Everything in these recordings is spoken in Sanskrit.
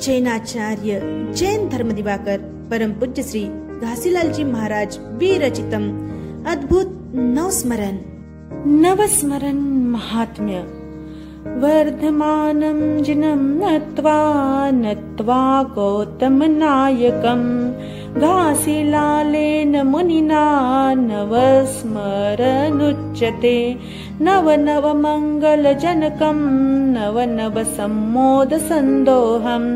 जैनाचार्य जैन धर्म दिवाकर परम पूज्य श्री घासीलालजी महाराज विरचितम्। अद्भुत नवस्मरण। नवस्मरण महात्म्य। वर्धमानं जिनं नत्वा नत्वा गौतमनायकम्। घासिलालेन मुनिना नवस्मरनुच्यते नव नव मङ्गलजनकम् नव नव सम्मोदसन्दोहम्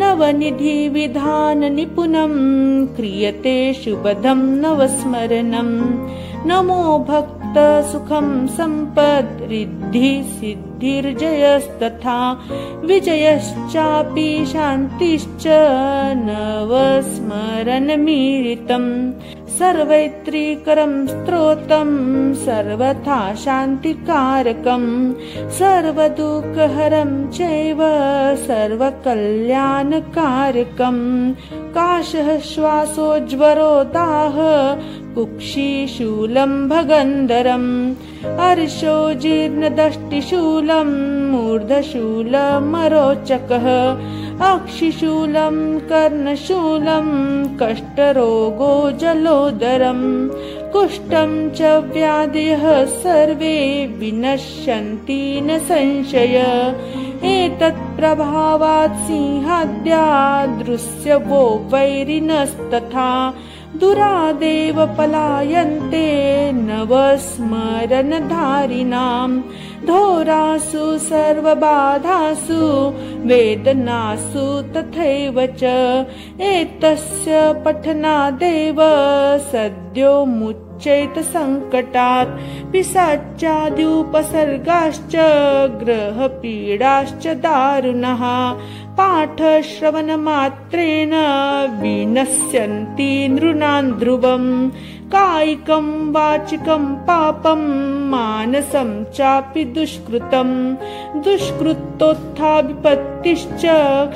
नवनिधि विधान निपुणम् क्रियते शुभदम् नवस्मरणम् नमो भक्त सुखम् सम्पद् रिद्धि सिद्धिर्जयस्तथा विजयश्चापि शान्तिश्च नवस्मरणमीलितम् सर्वैत्रीकरं स्तोत्रम् सर्वथा शान्तिकारकम् सर्वदुःखहरं चैव सर्वकल्याणकारकम् काशः श्वासोज्वरो दाह कुक्षिशूलं भगन्धरम् अर्शो जीर्णदष्टिशूलम् मूर्धशूलमरोचकः अक्षिशूलं कर्णशूलं कष्टरोगो जलोदरम् कुष्ठं च व्याधयः सर्वे विनश्यन्ति न संशय। एतत् प्रभावात् सिंहाद्या वो वैरिणस्तथा दुरादेव पलायन्ते नवस्मरणधारिणाम्। धोरासु सर्वबाधासु वेदनासु तथैव च। एतस्य पठनादेव सद्यो मुच्चैतसङ्कटात् पिशाचाद्युपसर्गाश्च ग्रहपीडाश्च दारुणः पाठश्रवणमात्रेण विनश्यन्ति नृणान् ध्रुवम् कायिकं वाचिकं पापं मानसं चापि दुष्कृतं। दुष्कृतोत्था विपत्तिश्च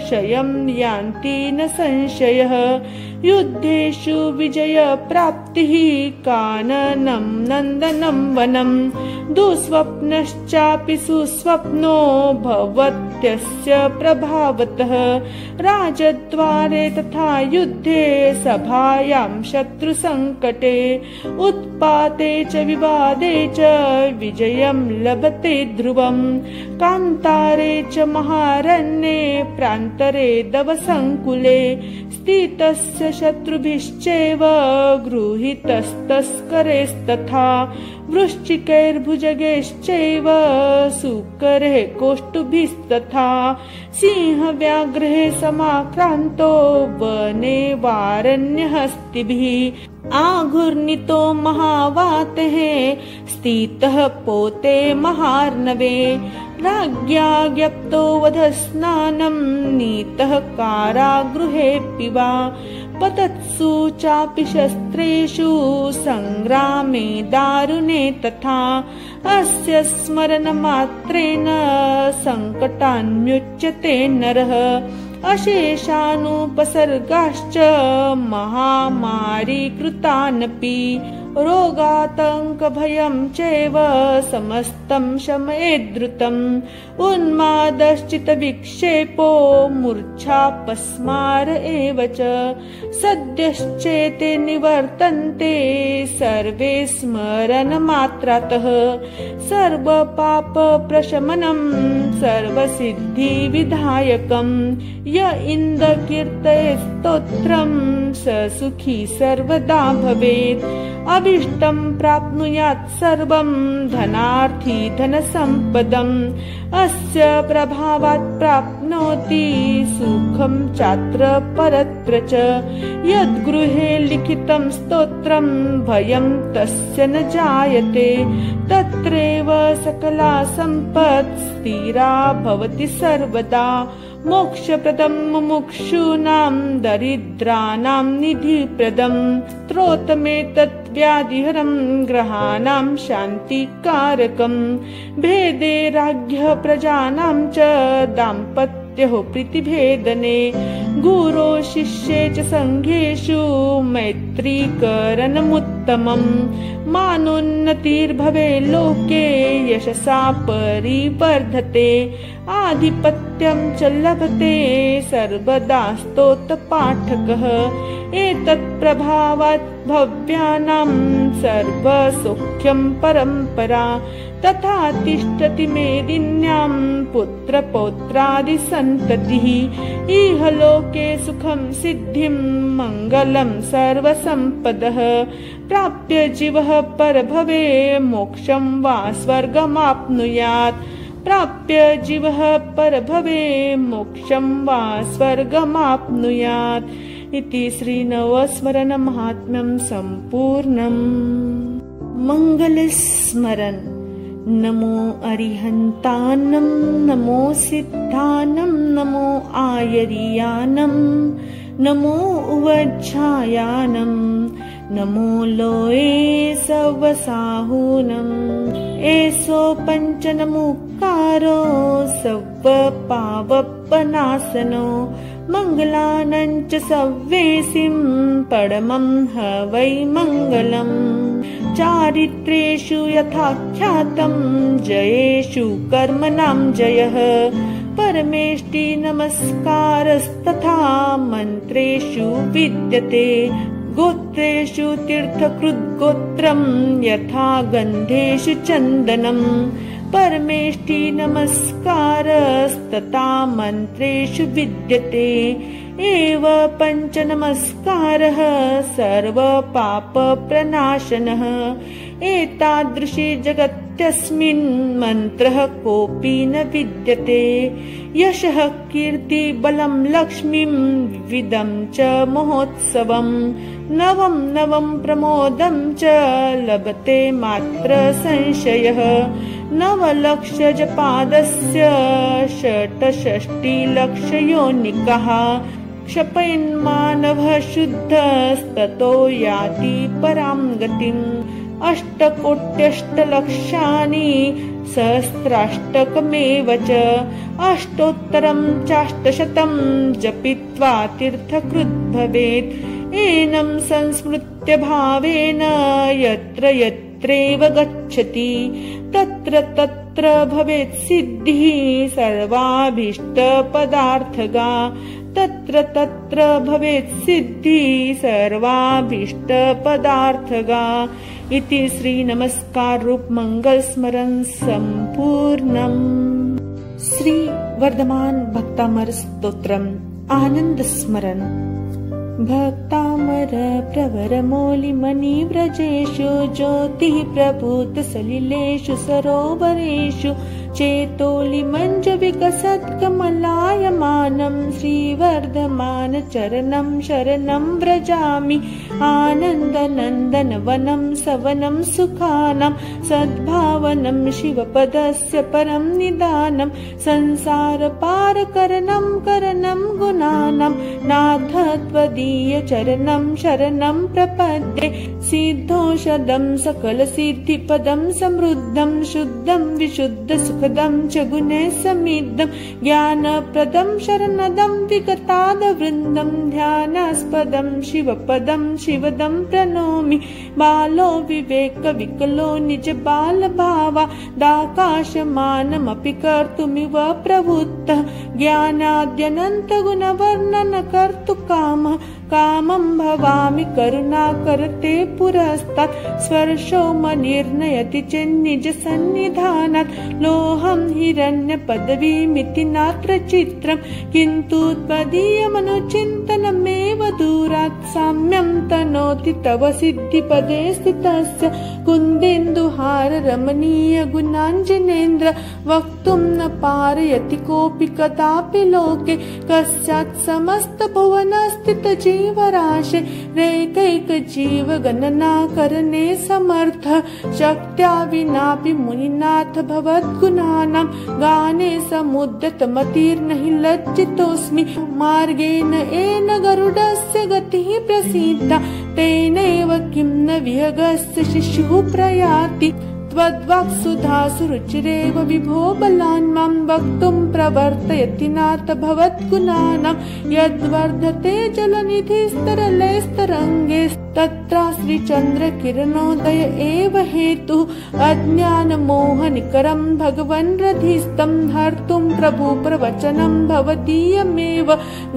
क्षयं यान्ति न संशयः। युद्धेषु विजयप्राप्तिः काननं नन्दनं वनं। दुःस्वप्नश्चापि सुस्वप्नो भवत्यस्य प्रभावतः। राजद्वारे तथा युद्धे सभायां शत्रुसङ्कटे उत्पाते च विवादे च विजयं लभते ध्रुवम् कान्तारे च महारण्ये प्रान्तरे दवसङ्कुले स्थितस्य शत्रुभिश्चैव गृहीतस्तस्करेस्तथा वृश्चिकैर्भुजगैश्चैव सुकरे कोष्ठुभिस्तथा सिंहव्याघ्रे समाक्रान्तो वने वारण्यहस्तिभिः आघूर्णितो महावातः स्थितः पोते महार्णवे राज्ञा ज्ञप्तो वधस्नानं नीतः कारागृहेऽपि वा पतत्सु चापि शस्त्रेषु सङ्ग्रामे दारुणे तथा अस्य स्मरणमात्रेण सङ्कटान्मुच्यते नरः। अशेषानुपसर्गाश्च महामारीकृतानपि रोगातङ्कभयं चैव समस्तं शमयेद्धृतम् उन्मादश्चितविक्षेपो मूर्च्छापस्मार एव च सद्यश्चेते निवर्तन्ते सर्वे स्मरणमात्रातः। सर्वपापप्रशमनं सर्वसिद्धिविधायकम् य इन्दकीर्तये स्तोत्रं स सुखी सर्वदा भवेत्। अभीष्टं प्राप्नुयात् सर्वं धनार्थी धनसम्पदम् अस्य प्रभावात् प्राप्नोति सुखं चात्र परत्र च यद्गृहे लिखितं स्तोत्रं भयं तस्य न जायते तत्रैव सकला सम्पत् स्थिरा भवति सर्वदा। मोक्षप्रदं मुमुक्षूणां दरिद्राणां निधिप्रदम् स्त्रोतमेतत् व्याधिहरं ग्रहाणां शान्तिकारकम् भेदे राज्ञ प्रजानां च दाम्पत्यो प्रीतिभेदने गुरो शिष्ये च सङ्घेषु मैत्रीकरणमुत्तमम् मानोन्नतिर्भवे लोके यशसा परिवर्धते आधिपत्यं च लभते सर्वदा स्तोत्रपाठकः। एतत् प्रभावात् भव्यानां सर्वसौख्यं परम्परा तथा तिष्ठति मेदिन्यां पुत्रपौत्रादिसन्ततिः। इह लोके सुखं सिद्धिं मङ्गलं सर्वसम्पदः। प्राप्य जीवः परभवे मोक्षं वा स्वर्गमाप्नुयात्। प्राप्य जीवः परभवे मोक्षं वा स्वर्गमाप्नुयात् इति श्रीनवस्मरणमाहात्म्यं सम्पूर्णम् मङ्गलस्मरन् नमो अरिहन्तानं नमो सिद्धानं नमो आयरियानं नमो उवच्छायानं नमो लोये सवसाहूनम् एषो पञ्चनमुकारो मङ्गलानञ्च सव्येसिं परमं ह वै मङ्गलम्। चारित्रेषु यथाख्यातं जयेषु कर्मणां जयः। परमेष्टि नमस्कारस्तथा मन्त्रेषु विद्यते। गोत्रेषु तीर्थकृद्गोत्रं यथा गन्धेषु चन्दनम् परमेष्टि नमस्कारस्तथा मन्त्रेषु विद्यते। एव पञ्चनमस्कारः सर्वपापप्रनाशनः। एतादृशी जगत्यस्मिन् मन्त्रः कोऽपि न विद्यते। यशः कीर्तिबलं लक्ष्मीं विदं च महोत्सवम् नवं नवं प्रमोदं च लभते मात्र संशयः। नवलक्षजपादस्य षट्षष्टिलक्षयोनिकः। क्षपयन्मानवः शुद्धस्ततो याति परां गतिम् अष्टकोट्यष्टलक्षानि सहस्राष्टकमेव च अष्टोत्तरं चाष्टशतं जपित्वा तीर्थकृद् भवेत्। एनं संस्मृत्य भावेन यत्र यत्रैव गच्छति। तत्र तत्र भवेत् सिद्धिः सर्वाभीष्टपदार्थगा तत्र तत्र भवेत् सिद्धिः सर्वाभीष्टपदार्थगा। इति श्रीनमस्काररूपमङ्गलस्मरन् सम्पूर्णम्। श्रीवर्धमान भक्तामरस्तोत्रम् आनन्दस्मरन्। भक्तामर प्रवरमौलिमणिव्रजेषु ज्योतिः प्रभूतसलिलेषु सरोवरेषु चेतोलिमञ्जविकसत्कमलायमानं श्रीवर्धमानचरणं शरणं व्रजामि। आनन्दनन्दनवनं सवनं सुखानं सद्भावनं शिवपदस्य परं निदानं संसारपारकरणं करणं गुणानां नाथ त्वदीयचरणं शरणं प्रपद्ये। सिद्धौषधं सकलसिद्धिपदं समृद्धं शुद्धं च गुणे समिद्धं ज्ञानप्रदं शरणदं विगतादवृन्दं ध्यानास्पदं शिवपदं शिवदं प्रणोमि। बालो विवेकविकलो निज बालभावा दाकाशमानमपि कर्तुमिव प्रवृत्तः। ज्ञानाद्यनन्तगुणवर्णन कर्तु कामः भवामि करुणा करते पुरस्तात्। स्वर्शो चेन्निज सन्निधानात्। लोहं हिरण्यपदवीमिति नात्र चित्रं। किन्तु त्वदीयमनुचिन्तनमेव दूरात् साम्यं तनोति तव सिद्धिपदे स्थितस्य कुन्देन्दुहार रमणीय गुणाञ्जनेन्द्र वक्तुं न पारयति कोऽपि कदापि लोके कस्यात् समस्तभुवनस्थित जीवराशे रेकैकजीवगणनाकरणे समर्थ शक्त्या विनापि मुनिनाथ भवद्गुणानां गाने समुद्यतमतिर्नहि लज्जितोऽस्मि मार्गेण एन गरुडस्य गतिः प्रसीता तेनैव किं न विहगस्य शिशुः प्रयाति। त्वद्वाक्सुधा सुरुचिरेव विभो बलान् मां वक्तुं प्रवर्तयति नाथ भवद्गुणानां। यद्वर्धते जलनिधिस्तरलेस्तरङ्गे तत्र श्रीचन्द्रकिरणोदय एव हेतुः अज्ञानमोहनिकरं भगवन् रधिस्तं हर्तुं प्रभु प्रवचनं भवदीयमेव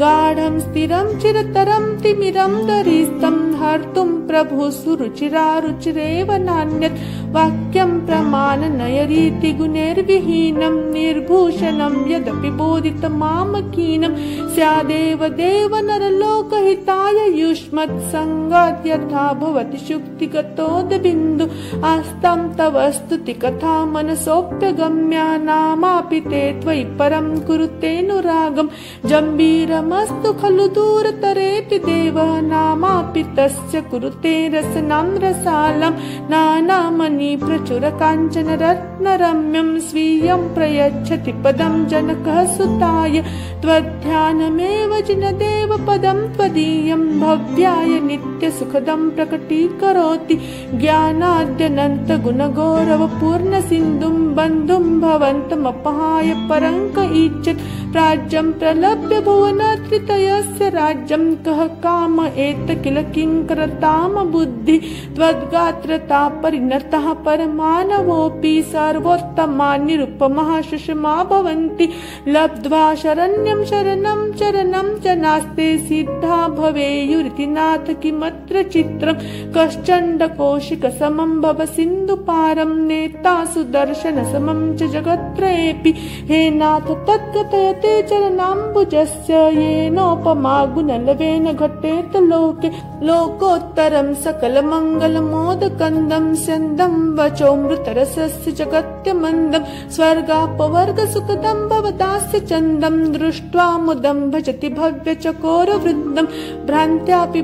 गाढं स्थिरं चिरतरं तिमिरं दरिस्तं हर्तुं प्रभु सुरुचिरारुचिरेव नान्यत्। वाक्यं प्रमाणनयरीति गुणैर्विहीनं निर्भूषणं यदपि बोधितमामकीनं स्यादेव देव नरलोकहिताय युष्मत्सङ्गात् यथा भवति शुक्तिगतोदबिन्दु। आस्तं तव स्तुति कथा मनसोऽप्यगम्या नामापि ते त्वयि परं कुरुतेऽनुरागं जम्बीरमस्तु खलु दूरतरेऽपि देव नामापि तस्य कुरुते रसनां रसालं नानामणि प्रचुर काञ्चन रत्नरम्यं स्वीयं प्रयच्छति पदं जनकः सुताय। त्वध्यानमेव जिनदेव पदं त्वदीयं भव्याय नित्यसुख प्रकटीकरोति ज्ञानाद्यनन्तगुणगौरवपूर्णसिन्धुं बन्धुं भवन्तमपहाय परङ्क इच्छत् राज्यं प्रलभ्य भुवनत्रितयस्य राज्यं कः काम एत किल किङ्करताम बुद्धि त्वद्गात्रता परिणतः परमानवोऽपि सर्वोत्तमा निरुपमः सुषमा भवन्ति लब्ध्वा शरण्यं शरणं चरणं च नास्ते सिद्धा भवेयुरिति नाथ किमत्र चित्रं कश्चण्डकोशिकसमं भव सिन्धुपारं नेता सुदर्शनसमं च जगत्त्रयेऽपि हे नाथ तद्गतयते चरणाम्बुजस्य येनोपमा गुणलवेन घटेत लोके। लोकोत्तरं सकलमङ्गलमोदकन्दं स्यन्दं वचोऽमृतरसस्य जगत्यमन्दं। स्वर्गापवर्गसुखदं भवदास्य चन्दं दृष्ट्वा मुदं भजति भव्यचकोरवृन्दं। भ्रान्त्यापि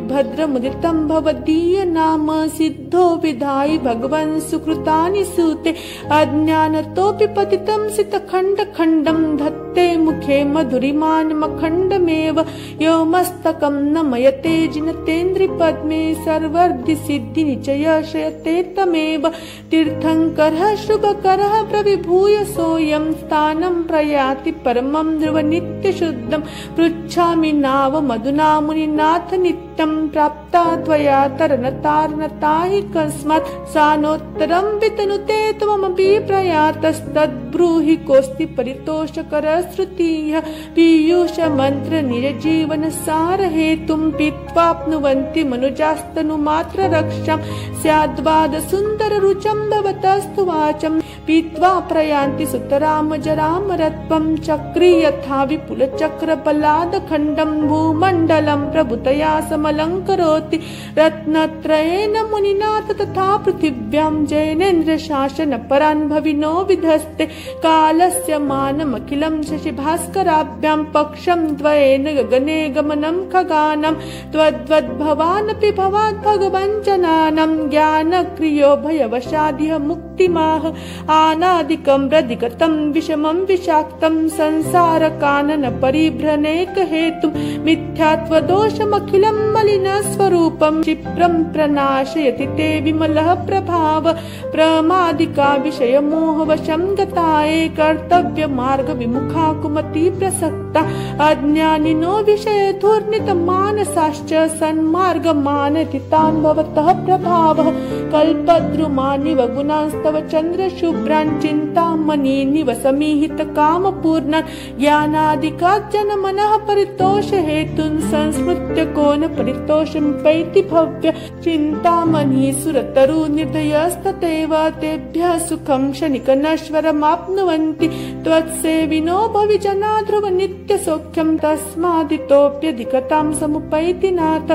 भद्रमुदितं भवदीयनाम सिद्धो विधायि भगवन् सुकृतानि सूते अज्ञानतोऽपि पतितं सितखण्डखण्डं धत्ते मुखे मधुरिमानमखण्डमेव यो मस्तकं नमयते जिनतेन्द्रिपद्मे सर्वर्धि सिद्धि निचयशयते तमेव तीर्थङ्करः शुभकरः प्रविभूय सोऽयं स्थानं प्रयाति परमं ध्रुवनित्यशुद्धं पृच्छामि नाव मधुना मुनिनाथ नित्यं प्राप्ता त्वया तरनतार्नता हि कस्मात् सानोत्तरं वितनुते त्वमपि प्रयातस्तद्ब्रूहि कोऽस्ति परितोषकरश्रुतीय पीयूष मन्त्र निरजीवन सार हेतुं पीत्वाप्नुवन्ति मनुजास्तनुमात्र रक्षां स्याद्वाद सुन्दर रुचं भवतस्तु वाचं। पीत्वा प्रयान्ति सुतराम जराम रत्वं चक्री यथा विपुल चक्र बलादखण्डं भूमण्डलं प्रभुतया समलङ्करोति रत्नत्रयेन मुनिनाथ तथा पृथिव्यां जैनेन्द्र शासन परान्भविनो विधस्ते। कालस्य मानमखिलं शशिभास्कराभ्यां पक्षं द्वयेन गगने गमनं खगानं। त्वद्वद्भवानपि भवाद् भगवन् जनानं। ज्ञानक्रियो भयवशादिह मुक्तिमाह। आनादिकं रदिगतं विषमं विषाक्तं संसारकानन परिभ्रनेक हेतुं मिथ्यात्वदोषमखिलं मलिनस्वरूपं क्षिप्रं प्रनाशयति ते विमलः प्रभाव। प्रमादिका विषयमोहवशं गताये कर्तव्यमार्गविमुखा कुमती प्रसक्ता अज्ञानिनो विषयधूर्णितमानसाश्च सन्मार्गमानति तान् भवतः प्रभावः। कल्पद्रुमानिव गुणांस्तव चन्द्रशुभ्रान् चिन्तामणिनिव समीहित कामपूर्णान् ज्ञानादिकाज्जनमनः परितोषहेतुन् संस्मृत्य को न परितोषमुपैति भव्य चिन्तामणि सुरतरु निर्दयस्तथैव तेभ्यः सुखं क्षणिकनश्वरमाप्नुवन्ति त्वत्सेविनो भवि जना ध्रुव नित्यसौख्यं तस्मादितोऽप्यधिकतां समुपैति नाथ।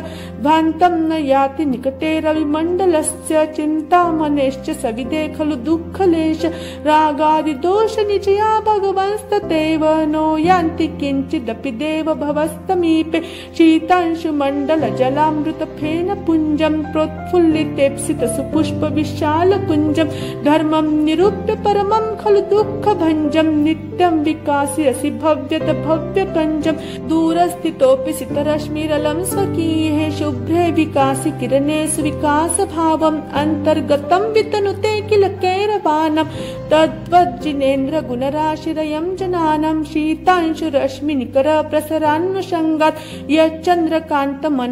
भान्तं न याति निकटे रविमण्डलस्य चिन्तामनेश्च सविदे खलु दुःखलेश। रागादिदोष निजया भगवंस्तथैव नो यान्ति किञ्चिदपि देव भवस्तमीपे शीतांशुमण्डल जलामृतफेन पुञ्जं प्रोत्फुल्लितेप्सित सुपुष्प विशाल कुञ्जं धर्मं निरूप्य परमं खलु दुःखभञ्जं नित्य विकासयसि भव्यत भव्यकञ्जं दूरस्थितोऽपि सितरश्मिरलं स्वकीये शुभ्रे विकासि किरणेषु विकासभावम् अन्तर्गतं वितनुते किल कैरवानं तद्वज्जिनेन्द्र गुणराशिरयं जनानं शीतांशुरश्मिनिकर प्रसरान्नुषङ्गात् यच्चन्द्रकान्तमनयः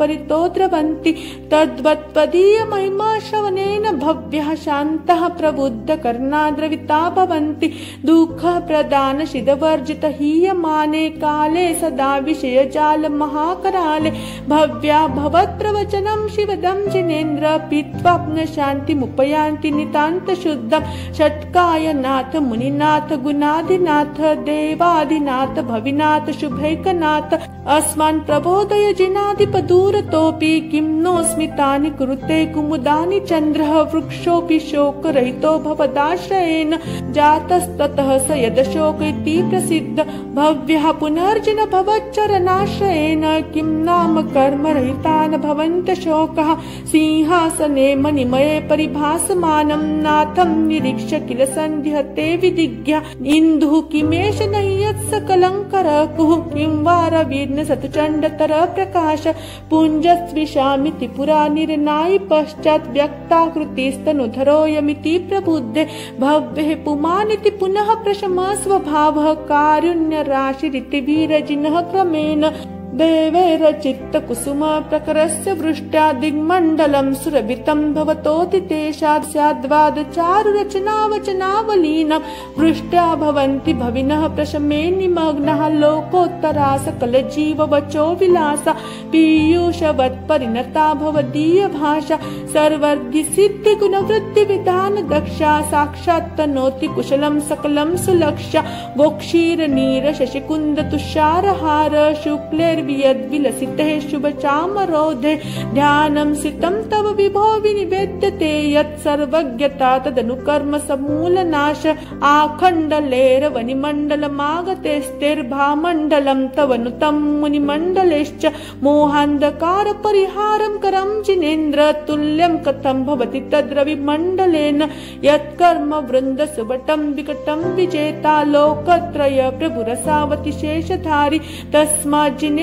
परितो द्रवन्ति तद्वत्पदीय महिमा श्रवणेन भव्यः शान्तः प्रबुद्ध कर्णाद्रविता भवन्ति दुःख प्रदान शिदवर्जित हीयमाने काले सदा विषयजाल महाकराले भव्या भवत्प्रवचनं शिवदं जिनेन्द्र पीत्वाप्न शान्तिमुपयान्ति नितान्त शुद्धं षट्काय नाथ मुनिनाथ गुणाधिनाथ देवाधिनाथ भविनाथ शुभैकनाथ। अस्मान् प्रबोधय जिनाधिपदूरतोऽपि किं नो स्मितानि कुरुते कुमुदानि चन्द्रः वृक्षोऽपि शोकरहितो भवदाश्रयेण। जातस्ततः स यदशोक इति प्रसिद्ध। भव्यः पुनर्जिन भवच्चरणाश्रयेण। किं नाम कर्मरहितान् भवन्त शोकः? सिंहासने मणिमये परिभासमानं। नाथं निरीक्ष्य किल सन्ध्यते विदिज्ञ इन्दुः किमेष नयत् सकलङ्करकुः किं वा रवीर्न सतुचण्डतर प्रकाश पुञ्जस्विषामिति पुरा निर्नायि पश्चात् व्यक्ताकृतिस्तनुधरोऽयमिति प्रबुद्धे भव्ये पुमानिति पुनः प्रशमा स्वभावः कारुण्यराशिरिति वीरजिनः क्रमेण देवैरचित्तकुसुम प्रकरस्य वृष्ट्या दिग्मण्डलं सुरभितं भवतोति तेषात् स्याद्वाद चारुरचनावचनावलीनं। वृष्ट्या भवन्ति भविनः प्रशमे निमग्नः लोकोत्तरा सकलजीववचो विलासा। पीयूषवत्परिणता भवदीय भाषा सर्वर्धि सिद्धिगुणवृत्तिविधान दक्षा साक्षात् तनोति कुशलं सकलं सुलक्ष्य। वोक्षीरनीर शशिकुन्द तुषारहार शुक्लेर् यद्विलसिते शुभचामरोधे। ध्यानं सितं तव विभो विनिवेद्यते। यत् सर्वज्ञता तदनुकर्म समूलनाश। आखण्डलेरवनिमण्डलमागतेस्तिर्भामण्डलं तव नुतं मुनिमण्डलेश्च। मोहान्धकार परिहारं करं जिनेन्द्र। तुल्यं कथं भवति तद्रविमण्डलेन। यत्कर्म वृन्द सुभटं विकटं विजेता। लोकत्रय प्रभुरसावति शेषधारि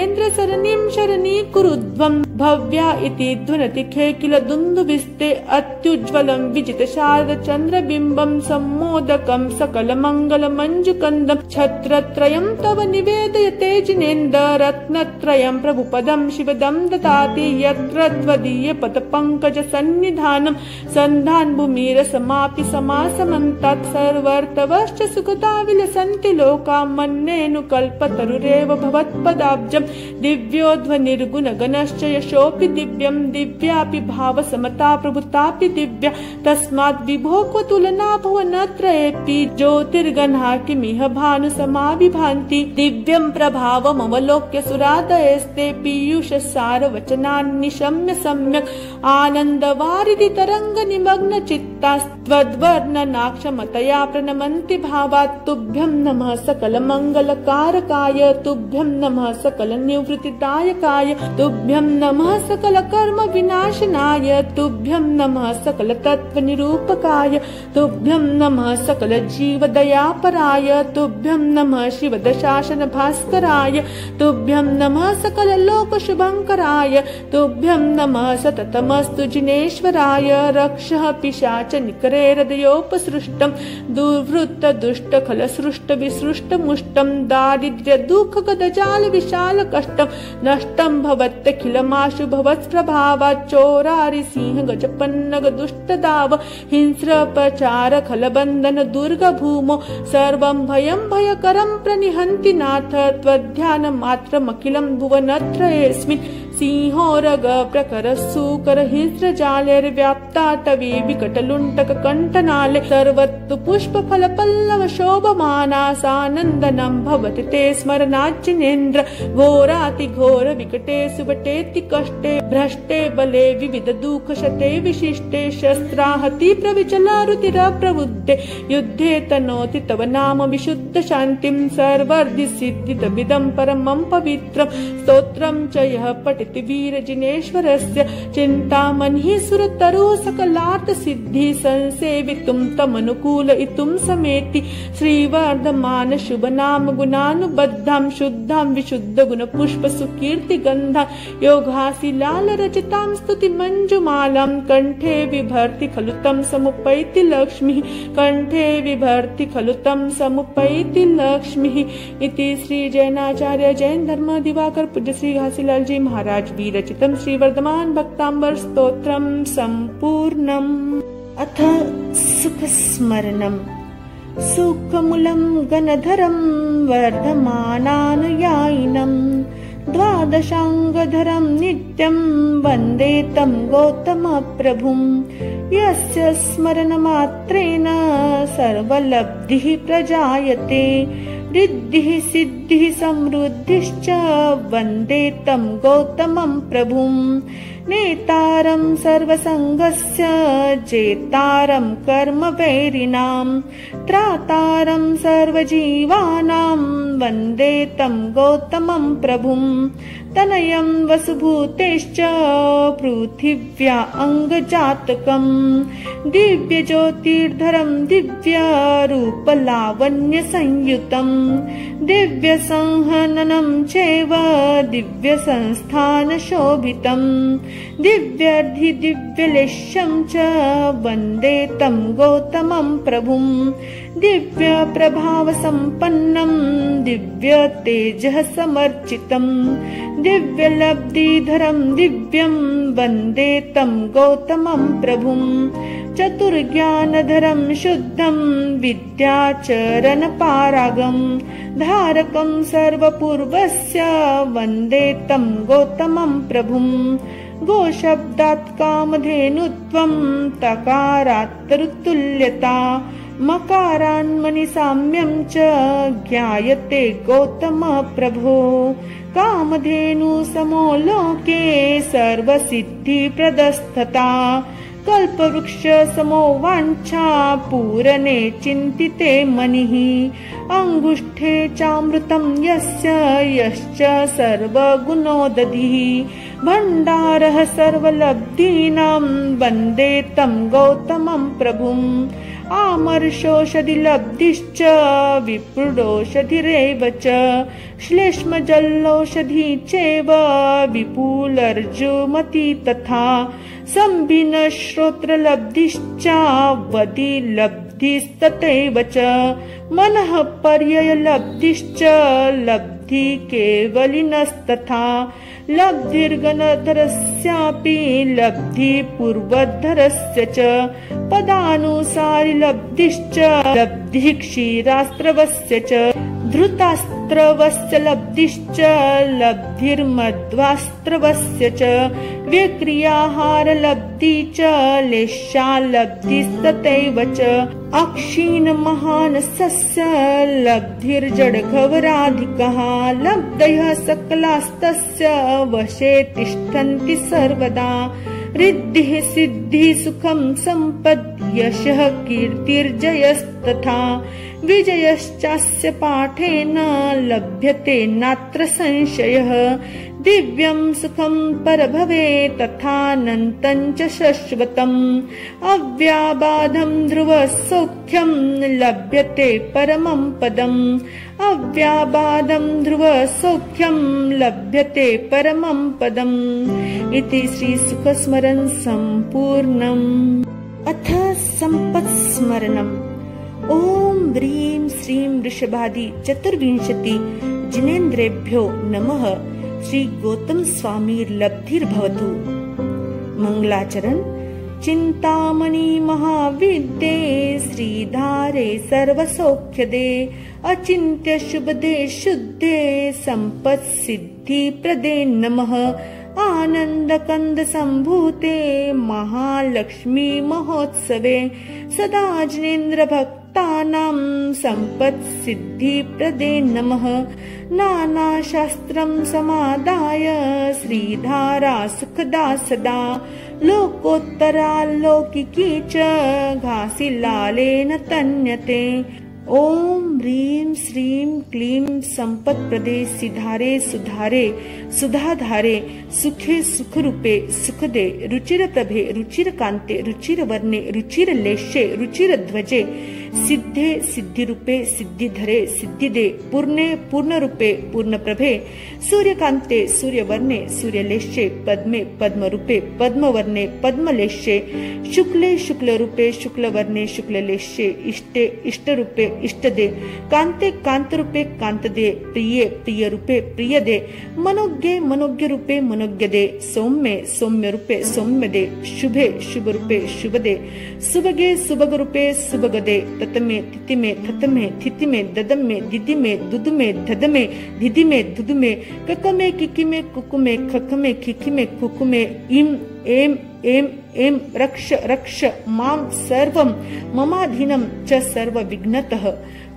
तस्मात् जिनेन्द्र सरणिं शरणी कुरुध्वं भव्या इति ध्वनति खे किल दुन्दुभिस्ते अत्युज्ज्वलं विजित शारद चन्द्रबिम्बं सम्मोदकं सकलमङ्गलमञ्जुकन्दं छत्रत्रयं तव निवेदयते जिनेन्द्र रत्नत्रयं प्रभुपदं शिवदं ददाति यत्र त्वदीय पदपङ्कज सन्निधानं सन्धान् भूमिरसमापि समासमन्तात् सर्वर्तवश्च सुखदा विलसन्ति लोका मन्येऽनुकल्पतरुरेव भवत्पदाब्जं दिव्योध्वनिर्गुणगणश्च यशोऽपि दिव्यं दिव्यापि भावसमता प्रभुतापि दिव्या। तस्मात् विभो क्व तुलना भुवनत्रयेऽपि ज्योतिर्गणा किमिह भानुसमाविभान्ति। दिव्यं प्रभावमवलोक्य सुरादयस्ते पीयूषसारवचनान्निशम्य सम्यक्। आनन्दवारिधि तरङ्ग निमग्न चित्तास्त्वद्वर्णनाक्षमतया प्रणमन्ति भावात्। तुभ्यं नमः सकलमङ्गलकारकाय। तुभ्यं नमः सकलनिवृत्तिदायकाय तुभ्यं नमः सकलकर्म विनाशनाय तुभ्यं नमः सकलतत्त्वनिरूपकाय तुभ्यं नमः सकलजीवदयापराय तुभ्यं नमः शिवदशासन भास्कराय तुभ्यं नमः सकललोकशुभङ्कराय तुभ्यं नमः सततमस्तु जिनेश्वराय रक्षः पिशाच निकरे हृदयोपसृष्टं दुर्वृत्त दुष्ट नष्टं भवत्यखिलमाशु भवत्प्रभावात् चोरारि सिंह गजपन्नग दुष्टदाव हिंस्र प्रचार खलबन्धन दुर्ग भूमो सर्वं भयं भयकरं प्रणिहन्ति नाथ त्वध्यानमात्रमखिलं भुवनत्रयेऽस्मिन् सिंहोरग प्रकर सूकर हिंस्रजालैर्व्याप्ता तवे विकटलुण्टक कण्ठनाले सर्वत्तु पुष्प फल पल्लव शोभमाना सानन्दनं भवति ते स्मरणाचिनेन्द्र घोराति घोर विकटे सुबटेति कष्टे भ्रष्टे बले विविध दुःख शते विशिष्टे शस्त्राहति प्रविचला रुतिर प्रबुद्धे युद्धे तनोति तव नाम विशुद्ध शान्तिं सर्वर्धि सिद्धितमिदं परमं पवित्रं स्तोत्रं च यः पठित लभ्यते वीरजिनेश्वरस्य चिन्तामणिः सुरतरुः सकलार्थ सिद्धि संसेवितुं तमनुकूलयितुं समेति श्रीवर्धमान नाम गुणानुबद्धां शुद्धां विशुद्ध गुण पुष्प सुकीर्ति गन्धा योगाशिलाल रचितां स्तुति मञ्जुमालां कण्ठे विभर्ति खलु तं समुपैति लक्ष्मीः कण्ठे विभर्ति खलु तं समुपैति लक्ष्मीः। इति श्रीजैनाचार्य जैन धर्म दिवाकर पूज्य श्री घासीलाल जी महाराज श्रीवर्धमान सम्पूर्णम्। अथ सुखस्मरणम् सुखमुलं गणधरं वर्धमानानुयायिनम् द्वादशाङ्गधरं नित्यं वन्दे तं गौतमप्रभुम् यस्य स्मरणमात्रेण सर्वलब्धिः प्रजायते रिद्धिः सिद्धिः समृद्धिश्च वन्दे तं गौतमं प्रभुम् नेतारं सर्वसङ्गस्य जेतारं कर्मवैरिणां त्रातारं सर्वजीवानां वन्दे तं गौतमं प्रभुम् तनयं वसुभूतेश्च पृथिव्या अङ्गजातकम् दिव्यज्योतिर्धरं दिव्यरूपलावण्यसंयुतम् दिव्यसंहननं चैव दिव्यसंस्थानशोभितम् दिव्यर्धिदिव्यलेश्यं च वन्दे तं गौतमं प्रभुम् दिव्यप्रभावसम्पन्नं दिव्यतेजः समर्चितम् दिव्यलब्धिधरं दिव्यं वन्दे तं गौतमं प्रभुम् चतुर्ज्ञानधरं शुद्धं विद्याचरणपारागम् धारकं सर्वपूर्वस्य वन्दे तं गौतमं प्रभुम् गोशब्दात् कामधेनुत्वं तकारात्तरुतुल्यता मकारान्मनिसाम्यं च ज्ञायते गौतम प्रभो। कामधेनु समो लोके सर्वसिद्धिप्रदस्थता कल्पवृक्ष समो वाञ्छा पूरणे चिन्तिते मनिः। अङ्गुष्ठे चामृतं यस्य यश्च सर्वगुणोदधिः। भण्डारः सर्वलब्धीनां वन्दे तं गौतमं प्रभुम्। आमर्षोषधिलब्धिश्च विपुडोषधिरेव च। श्लेष्मजल्लोषधि चैव विपुलर्जुमति तथा संभिनश्रोत्रलब्धिश्चावधिलब्धिस्तथैव च। मनः पर्ययलब्धिश्च लब्धि केवलिनस्तथा। लब्धिर्गणधरस्यापि लब्धि पूर्वधरस्य च। पदानुसारि लब्धिश्च लब्धिः क्षीरास्त्रवस्य च धृतास्त्रवस्य लब्धिश्च लब्धिर्मध्वास्त्रवस्य च व्यक्रियाहारलब्धि च लेशालब्धिस्तथैव च अक्षीणमहानसस्य लब्धिर्जडघवराधिकः लब्धयः सकलास्तस्य वशे तिष्ठन्ति सर्वदा। रिद्धिः सिद्धिः सुखं सम्पद् यशः कीर्तिर्जयस्तथा विजयश्चास्य पाठेन लभ्यते नात्र संशयः। दिव्यं सुखं परभवे तथानन्तं च शाश्वतम्। अव्याबाधं ध्रुवसौख्यं लभ्यते परमं पदम्। अव्याबाधं ध्रुवसौख्यं लभ्यते परमं पदम्। इति श्रीसुखस्मरन् सम्पूर्णम्। अथ सम्पत्स्मरणम् ॐ ह्रीं श्रीं वृषभादि चतुर्विंशति जिनेन्द्रेभ्यो नमः। श्री गौतम स्वामीर्लब्धिर्भवतु मङ्गलाचरण चिन्तामणि महाविद्ये श्रीधारे सर्वसौख्यदे अचिन्त्य शुभदे शुद्धे सम्पत्सिद्धिप्रदे नमः। आनन्दकन्द सम्भूते महालक्ष्मी महोत्सवे सदा जिनेन्द्रभक्तानां सम्पत्सिद्धिप्रदे नमः नानाशास्त्रं समादाय श्रीधारा सुखदा सदा लोकोत्तरा लौकिकी च घासिलालेन तन्यते। ॐ ह्रीं श्रीं क्लीं सम्पत्प्रदे सिधारे सुधारे सुधाधारे सुखे सुखरूपे सुखदे रुचिरप्रभे रुचिरकान्ते रुचिरवर्णे रुचिरलेशे रुचिरध्वजे सिद्धे सिद्धिरूपे सिद्धिधरे सिद्धिदे, पूर्णे पूर्णरूपे पूर्णप्रभे, सूर्यकान्ते सूर्यवर्णे सूर्यलेशे पद्मे पद्मरूपे पद्मवर्णे पद्मलेशे, शुक्ले शुक्लरूपे शुक्लवर्णे शुक्ललेशे, इष्टे इष्टरूपे इष्टदे, कान्ते कान्तरूपे कान्तदे, प्रिये प्रियरूपे प्रियदे, मनोज्ञे मनोज्ञरूपे मनोज्ञदे, सौम्ये सौम्यरूपे सौम्यदे, शुभे शुभरूपे शुभदे, सुभगे सुभगरूपे सुभगदे तत में तिति में थत में थिति में ददम में दिदि में दुद में धद में धिदि में धुद में कक में किकि में कुक में खक में खिखि में कुक में इम, एम एम एम, रक्ष रक्ष माम सर्वम ममाधीनम च सर्व विघ्नतः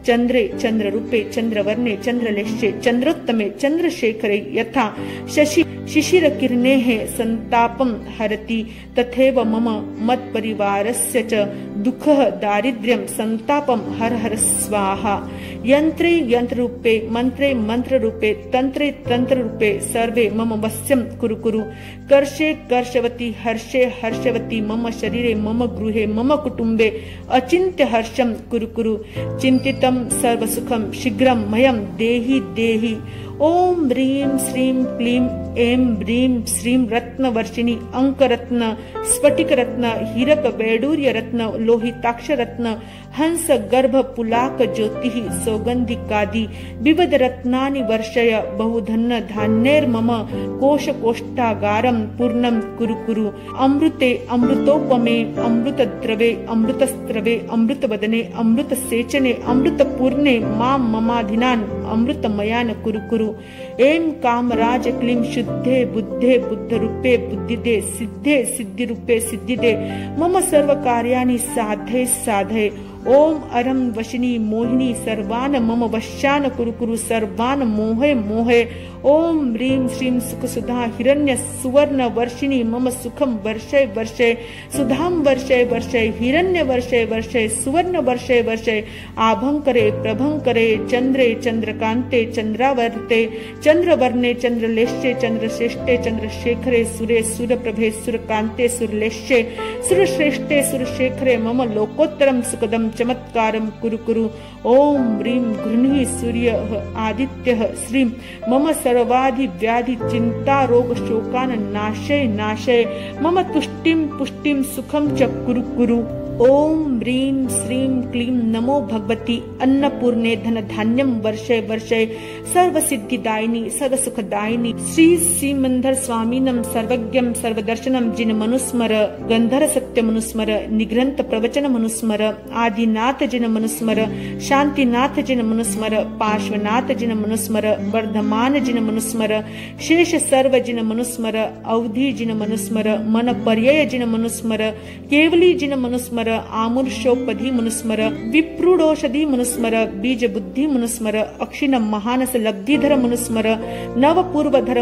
चन्द्रे चन्द्ररूपे चन्द्रवर्णे चन्द्रलेशे चन्द्रोत्तमे चन्द्रशेखरे यथा शशि, शिशिरकिरणेः सन्तापं हरति, तथैव मम मत्परिवारस्य च दुःखः, दारिद्र्यं सन्तापं हर हर स्वाहा। यन्त्रे यन्त्ररूपे, मन्त्रे मन्त्ररूपे, तन्त्रे तन्त्ररूपे, सर्वे मम वश्यं कुरु कुरु। कर्षे कर्षवति, हर्षे हर्षवति, मम शरीरे मम गृहे, मम कुटुम्बे अचिन्त्य हर्षं कुरु। कुरु चिन्तितं सर्वसुखं शीघ्रं मयं देहि देहि। ॐ ह्रीं श्रीं क्लीं ಏಂ ಬ್ರೀಂ ಶ್ರೀಂ ರತ್ನ ವರ್ಷಿಣಿ ಅಂಕರತ್ನ ಸ್ಫಟಿಕ ರತ್ನ, ಹಿರಕ ಬೇಡೂರ್ಯ ರತ್ನ ಲೋಹಿತಾಕ್ಷರತ್ನ ಹಂಸ ಗರ್ಭ ಪುಲಾಕ ಜ್ಯೋತಿ ಸೌಗಂಧಿ ಕಾದಿ ಬಿವದ ರತ್ನಾನಿ ವರ್ಷಯ ಬಹುಧನ್ನ ಧಾನ್ಯೈರ್ಮಮ ಕೋಶ ಕೋಷ್ಟಾಗಾರಂ ಪೂರ್ಣಂ ಕುರು ಕುರು ಅಮೃತೆ ಅಮೃತೋಪಮೆ ಅಮೃತ ದ್ರವೆ ಅಮೃತಸ್ತ್ರವೆ ಅಮೃತ ವದನೆ ಅಮೃತ ಸೇಚನೆ ಅಮೃತ ಪೂರ್ಣೆ ಮಾಂ ಮಮಾಧಿನಾನ್ ಅಮೃತಮಯಾನ ಕುರು ಕುರು ಏಂ ಕಾಮರಾಜ ಕ್ಲಿಂ शुद्धे, बुद्धे, बुद्धरूपे, बुद्धिदे, सिद्धे, सिद्धिरूपे, सिद्धिदे। मम सर्व कार्या साधे साधे। ओम अरम वशिनी मोहिनी, सर्वान मम वश्यान कुरु कुरु, सर्वान मोहे मोहे। ॐ ह्रीं श्रीं सुखसुधा हिरण्य सुवर्ण वर्षिणि मम सुखम वर्षय वर्षय सुधां वर्षय वर्षय हिरण्य वर्षय वर्षय सुवर्ण वर्षय वर्षय आभङ्करे प्रभङ्करे चन्द्रे चन्द्रकान्ते चन्द्रावर्ते चन्द्रवर्णे चन्द्रलेश्ये चन्द्रश्रेष्ठे चन्द्रशेखरे सुरे, सुरप्रभे सुरकान्ते सुरलेश्ये, सुरश्रेष्ठे, सुरशेखरे, मम लोकोत्तरं, सुखदं, चमत्कारं, कुरु कुरु। ॐ ह्रीं गृह्णी सूर्यः आदित्यः, श्रीं मम सर्वाधिव्याधि चिन्ता रोग शोकान् नाशय नाशय। मम तुष्टिं पुष्टिं सुखं च कुरु कुरु ॐ ह्रीं श्रीं क्लीं नमो भगवति अन्नपूर्णे धनधान्यं वर्षय वर्षय सर्वसिद्धिदायिनी सर्वसुखदायिनी श्री श्रीमन्धर स्वामिनं सर्वज्ञं सर्वदर्शनम जिन मनुस्मर गंधर सत्य मनुस्मर सत्यमनुस्मर प्रवचन मनुस्मर आदिनाथ जिन मनुस्मर शांतिनाथ जिन मनुस्मर पार्श्वनाथ जिन मनुस्मर वर्धमान जिन मनुस्मर शेष सर्व जिन मनुस्मर अवधि जिन मनुस्मर मन पर्यय जिन मनुस्मर केवली जिन मनुस्मर ಮುನುಸ್ಮರ, ಆಮುರ್ಷೋಪಧಿ ಮನುಸ್ಮರ, ವಿಪ್ರೂಢೋಷಧಿ ಮನುಸ್ಮರ ಬೀಜ ಬುದ್ಧಿ ಮನುಸ್ಮರ, ಅಕ್ಷಿಣ ಮಹಾನಸ ಲಬ್ಧಿಧರ ಮನುಸ್ಮರ ನವ ಪೂರ್ವಧರ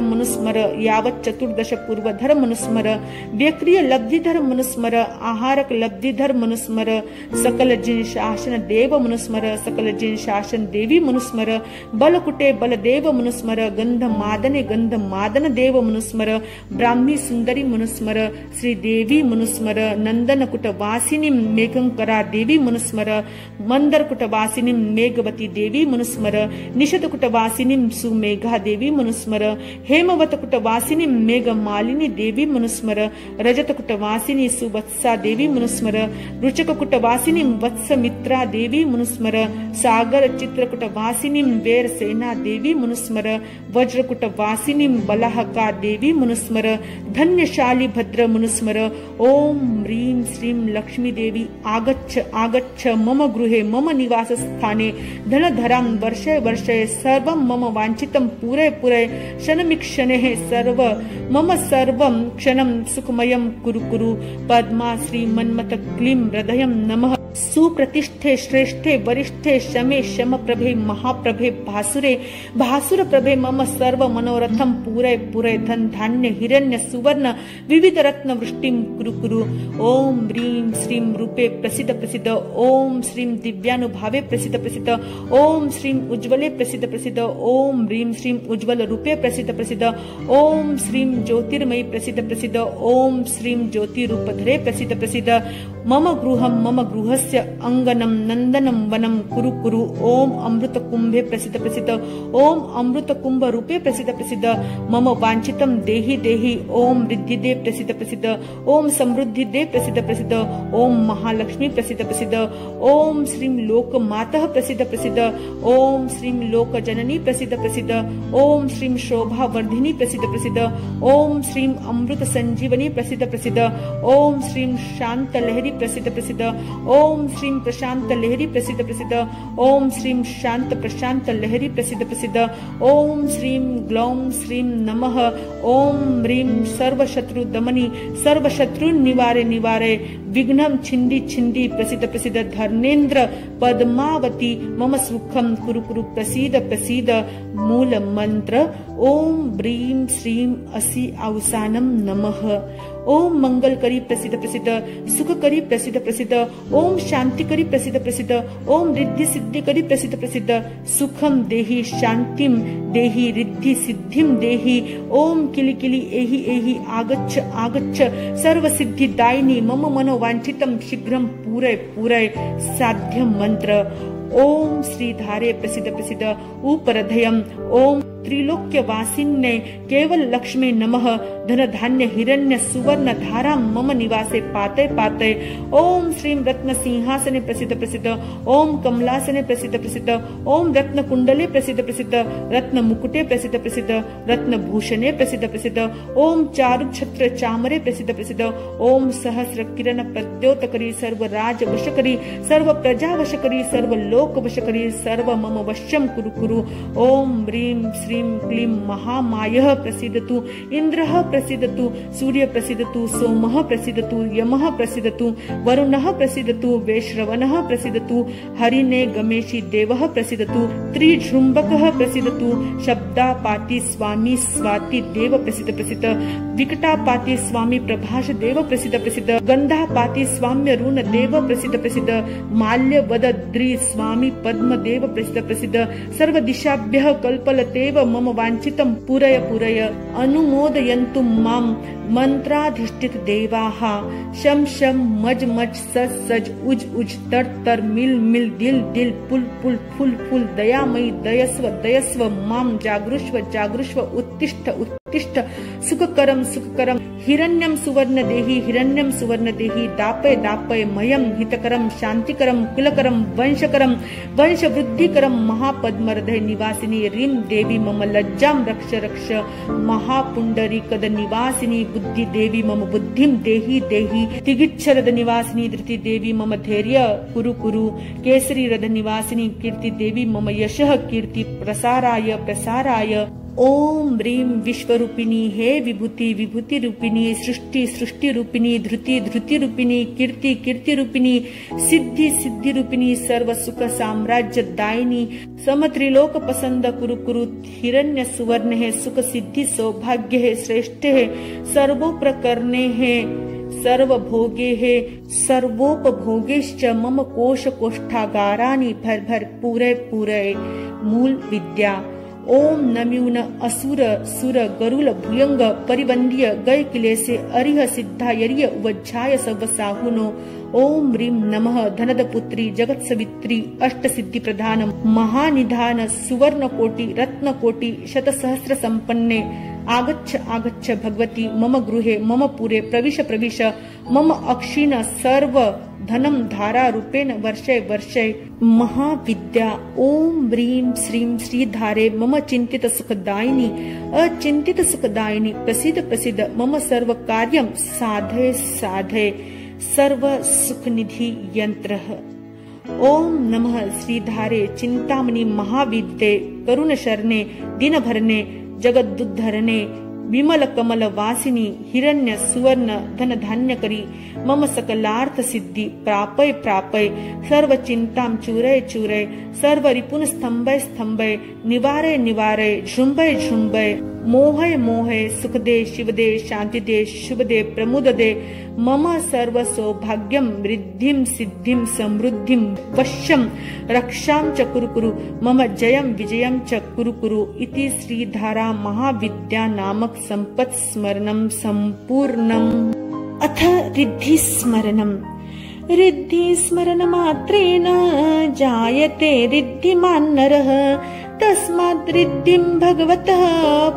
ಯಾವತ್ ಚತುರ್ದಶ ಪೂರ್ವಧರ ಮನುಸ್ಮರ, ವ್ಯಕ್ರಿಯ ಲಬ್ಧಿಧರ ಮನುಸ್ಮರ, ಆಹಾರಕ ಲಬ್ಧಿಧರ ಮನುಸ್ಮರ, ಸಕಲ ಜಿನ್ ಶಾಸನ ದೇವ ಮನುಸ್ಮರ, ಸಕಲ ಜಿನ್ ಶಾಸನ ದೇವಿ ಮನುಸ್ಮರ, ಬಲಕುಟೆ ಬಲ ದೇವ ಮನುಸ್ಮರ, ಗಂಧ ಮಾದನೆ ಗಂಧ ಮಾದನ ದೇವ ಮನುಸ್ಮರ, ಬ್ರಾಹ್ಮಿ ಸುಂದರಿ ಮುನುಸ್ಮರ ಶ್ರೀದೇವಿ ಮುನುಸ್ಮರ, ನಂದನಕುಟ ವಾಸಿನಿ మేఘంకరా దేవి మునుస్మర మందరకుట వాసిని మేఘవతి దేవి మునుస్మర నిషదకుట వాసిని సుమేఘా దేవి మునుస్మర హేమవతకుట వాసిని మేఘమాలిని దేవి మునుస్మర రజతకుట వాసిని సువత్సా దేవి మునుస్మర రుచకకుట వాసిని వత్సమిత్రా దేవి మునుస్మర సాగర చిత్రకుట వాసిని వేరసేనా దేవి మునుస్మర వజ్రకుట వాసిని బలహకా దేవి మునుస్మర ధన్యశాలి భద్ర మునుస్మర ఓం హ్రీం శ్రీం లక్ష్మీ श्रीं देवी आगच्छ आगच्छ, मम गृहे, मम निवास स्थाने धनधरां वर्षय वर्षय सर्व मम वाञ्छितं पूरय पूरय शनमिक्षणेः सर्व, मम सर्वं क्षणं सुखमयं कुरु कुरु, पद्मा श्रीमन्मथ क्लीं हृदयं नमः। सुप्रतिष्ठे, श्रेष्ठे, वरिष्ठे, शमे शम प्रभे महाप्रभे, भासुरे। भासुर प्रभे मम सर्व मनोरथम पूरे पूरे धन धान्य, हिरण्य सुवर्ण, विविध रत्न वृष्टिम कुरु कुरु। ओम ह्रीं श्रीं रूपे प्रसिद्ध प्रसिद्ध। ओम श्रीं दिव्यानुभावे प्रसिद्ध प्रसिद्ध। ओम श्रीं उज्ज्वले प्रसिद्ध प्रसिद्ध। ओम ह्रीं श्रीं उज्ज्वल रूपे प्रसिद्ध प्रसिद्ध। ओम श्रीं ज्योतिर्मयी प्रसिद्ध प्रसिद्ध। ओम श्रीं ज्योतिरूपधरे प्रसिद्ध प्रसिद्ध। मम गृहं मम गृहस्य अङ्गनं नन्दनं वनं कुरु कुरु। ॐ अमृतकुम्भे प्रसिद्ध प्रसिद्ध। ॐ अमृतकुम्भरूपे प्रसिद्ध प्रसिद्ध। मम वाञ्छितं देहि देहि। ॐ वृद्धिदे प्रसिद्ध प्रसिद्ध। ॐ समृद्धिदे प्रसिद्ध प्रसिद्ध। ॐ महालक्ष्मी प्रसिद्ध प्रसिद्ध। ॐ श्रीं लोकमातः प्रसिद्ध प्रसिद्ध। ॐ श्रीं लोकजननी प्रसिद्ध प्रसिद्ध। ॐ श्रीं शोभावर्धिनी प्रसिद्ध प्रसिद्ध। ॐ श्रीं अमृत सञ्जीवनी प्रसिद्ध प्रसिद्ध। ॐ श्रीं शान्तलहरी प्रसिद्ध प्रसिद्ध। ओम श्रीं प्रशांत लहरी, प्रसिद्ध प्रसिद्ध। ओम श्रीं शांत, प्रशांत लहरी, प्रसिद्ध प्रसिद्ध। ओम श्रीं ग्लौं श्रीं नमः। ओम ह्रीं सर्वशत्रु दमनी, सर्वशत्रु निवारे निवारे। विघ्न छिंदी छिंदी प्रसिद्ध प्रसिद्ध धर्मेन्द्र। पद्मावती, मम सुखम कुरु कुरु प्रसीद प्रसीद, मूल मंत्र, ओम ब्रीं श्रीं असि अवसानं नमः। ओम मंगल करी प्रसिद्ध प्रसिद्ध सुख करी प्रसिद्ध प्रसिद्ध ओम शांति करी प्रसिद्ध प्रसिद्ध ओम रिद्धि सिद्धि करी प्रसिद्ध प्रसिद्ध सुखम देहि शांतिम देहि रिद्धि सिद्धिम देहि, ओम किलि किलि एहि एहि आगच्छ आगच्छ सर्व सिद्धि दायिनी मम मनो वांछितम शीघ्रम पूरय पूरय साध्य मंत्र। ओम श्री धारे प्रसिद्ध प्रसिद्ध उपरधयम ओम त्रिलोक्यवासिन्ने केवल लक्ष्मी नमः धन धान्य हिरण्य सुवर्ण धारा मम निवासे पाते पाते, ओम श्रीं रत्न सिंहासने प्रसिद्ध प्रसिद्ध, ओम कमलासने प्रसिद्ध प्रसिद्ध, ओम रत्न कुंडले प्रसिद्ध प्रसिद्ध, रत्न मुकुटे प्रसिद्ध प्रसिद्ध, रत्न भूषणे प्रसिद्ध प्रसिद्ध, ओम चारु छत्र चामरे प्रसिद्ध प्रसिद्ध, ओम सहस्र किरण प्रद्योतकरी, सर्व राज वशकरी सर्व प्रजा वशकरी सर्व लोक वशकरी सर्व मम वश्यम कुरु कुरु, ओम ह्रीं श्रीं क्लीं महामायः प्रसीदतु इन्द्रः प्रसीदतु सूर्य प्रसीदतु सोमः प्रसीदतु यमः प्रसीदतु वरुणः प्रसीदतु वैश्रवणः प्रसीदतु हरिणे गमेशी देवः प्रसीदतु त्रिजृम्बकः प्रसीदतु शब्दापाति स्वामी स्वाति देव प्रसिद्ध प्रसिद्ध, विकटापाति स्वामी प्रभाष देव प्रसिद्ध प्रसिद्ध, गन्धापाति स्वाम्य ऋण देव प्रसिद्ध प्रसिद्ध माल्य वदद्रि स्वामी पद्म देव प्रसिद्ध प्रसिद्ध सर्व दिशाभ्यः कल्पलतेव मम वाञ्छितं पूरय पूरय, अनुमोदयन्तु माँ मन्त्राधिष्ठित देवाः। शं शं, मज मज सज सज, उज उज, तर तर, मिल मिल, दिल दिल, पुल पुल फुल फुल दयामयी दयस्व दयस्व, माँ जागृष्व जागृष्व, उत्तिष्ठ उत्तिष्ठ, सुखकरं सुखकरं। हिरण्यं सुवर्ण देहि, हिरण्यं सुवर्ण देहि, दापय दापय, मयं हितकरं, शान्तिकरं, कुलकरं वंश वंशवृद्धिकरं महापद्महृदय निवासिनी ह्रीं देवी मम लज्जां रक्ष रक्ष। महापुण्डरीकद निवासिनी बुद्धि देवी मम बुद्धिं देहि देहि। तिगिच्छरद निवासिनी धृति देवी मम धैर्य कुरु कुरु। केसरी रद निवासिनी कीर्ति देवी मम यश कीर्ति प्रसाराय प्रसाराय। ओम ह्रीं विश्वरूपिणी, हे विभूति विभूति रूपिणी, सृष्टि सृष्टि रूपिणी, धृति धृति रूपिणी, कीर्ति कीर्ति रूपिणी, सिद्धि सिद्धि रूपिणी, सर्व सुख साम्राज्य दायिनी सम त्रिलोक पसंद कुरु कुरु, हिरण्य सुवर्ण है, सुख सिद्धि सौभाग्य है, श्रेष्ठ है सर्वोप्रकरणे है, सर्वभोगे है, सर्वोपभोगेश्च मम कोश कोष्ठागारानि भर भर पूरे पूरे मूल विद्या। ओम नम्यून असुर सुर गरुल भुयंग परिबंधीय गय किलेसे अरिह सिद्धायरिय वज्झाय सव साहुनो ओम ह्रीं नमः धनद पुत्री जगत सवित्री अष्ट सिद्धि प्रधान महानिधान सुवर्ण कोटि रत्न कोटि शत सहस्र संपन्ने आगच्छ आगच्छ भगवती मम गृहे मम पुरे प्रविश प्रविश मम अक्षिण सर्व धनम धारा रूपेण वर्षय वर्षय महाविद्या ओम ह्रीं श्रीं श्रीधारे मम चिंतित सुखदायिनी अचिंतित सुखदायिनी प्रसिद्ध प्रसिद्ध मम सर्व कार्यम साधय साधय सर्व सुखनिधि यंत्र ओम नमः श्रीधारे चिंतामणि महाविद्ये करुण शरणे जगदुद्धरणे विमल कमल वासिनी हिरण्य सुवर्ण धन धान्य करी मम सकलार्थ सिद्धि प्रापय प्रापय सर्व चिंताम चूरय चूरय सर्व रिपुन स्तंभय स्तंभय निवारय निवारय झुंबय झुंबय मोहय मोहय सुखदे शिवदे शांतिदे शुभदे प्रमुददे। मम सर्व सौभाग्यम वृद्धिम सिद्धिम समृद्धिम वश्यम रक्षां च कुरु कुरु मम जयं विजयं च कुरु कुरु इति श्रीधारा महाविद्या नामक स्मरणं सम्पूर्णम्। अथ रिद्धिस्मरणम्। रिद्धिस्मरणमात्रेण जायते रिद्धिमान् नरः तस्मात् रिद्धिं भगवतः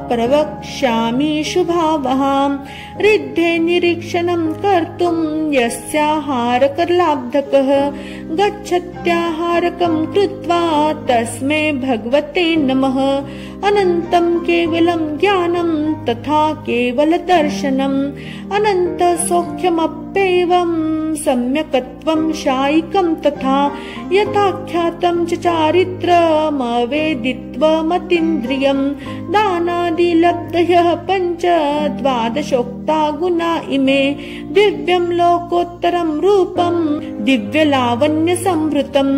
प्रवक्ष्यामि शुभावहाम् रिद्धे निरीक्षणं कर्तुं यस्याहारकर्लाब्धकः। गच्छत्याहारकं कृत्वा तस्मै भगवते नमः अनन्तं केवलं ज्ञानं तथा केवलदर्शनम् अनन्तसौख्यमप्येवम् सम्यकत्वं शायिकं तथा यथाख्यातं च चारित्रमवेदित्वमतीन्द्रियम् दानादिलब्धयः पञ्च द्वादशोक्ता गुणा इमे दिव्यं लोकोत्तरं रूपं दिव्यलावण्यसंवृतम्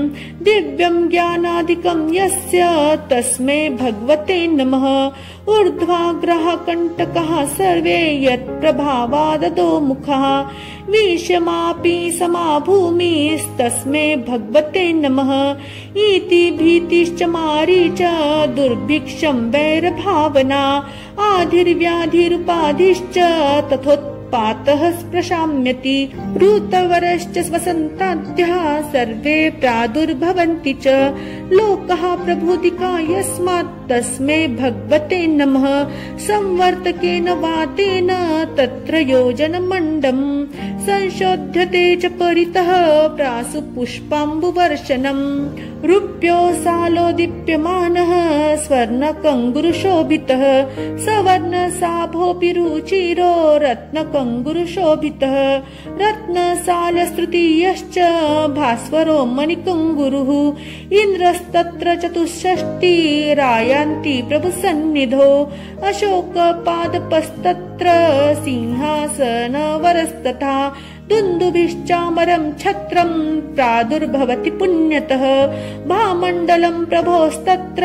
दिव्यं ज्ञानादिकं यस्य तस्मै भगवते नमः ऊर्ध्वाग्रहकण्टकः सर्वे यत्प्रभावाददो मुखः। विषमापि समा भूमिस्तस्मै भगवते नमः। इति भीतिश्च मारी च दुर्भिक्षं वैरभावना। आधिर्व्याधिरुपाधिश्च तथोत् पातः स्प्रशाम्यति ऋतवरश्च स्वसन्ताद्यः सर्वे प्रादुर्भवन्ति च। लोकः प्रबोधिका यस्मात् तस्मै भगवते नमः। संवर्तकेन वातेन तत्र योजनमण्डम्। संशोध्यते च परितः प्रासु पुष्पाम्बुवर्षणम् रूप्यो सालो दीप्यमानः स्वर्णकङ्गुरुशोभितः। सवर्ण साभोऽपि रुचिरो रत्नकङ्गुरुशोभितः। रत्नसालस्तृतीयश्च भास्वरो मणिकङ्गुरुः इन्द्रस्तत्र चतुष्षष्टि रायान्ति प्रभुसन्निधौ। अशोकपादपस्तत्र सिंहासनवरस्तथा दुन्दुभिश्चामरं छत्रं प्रादुर्भवति पुण्यतः। भामण्डलं प्रभोस्तत्र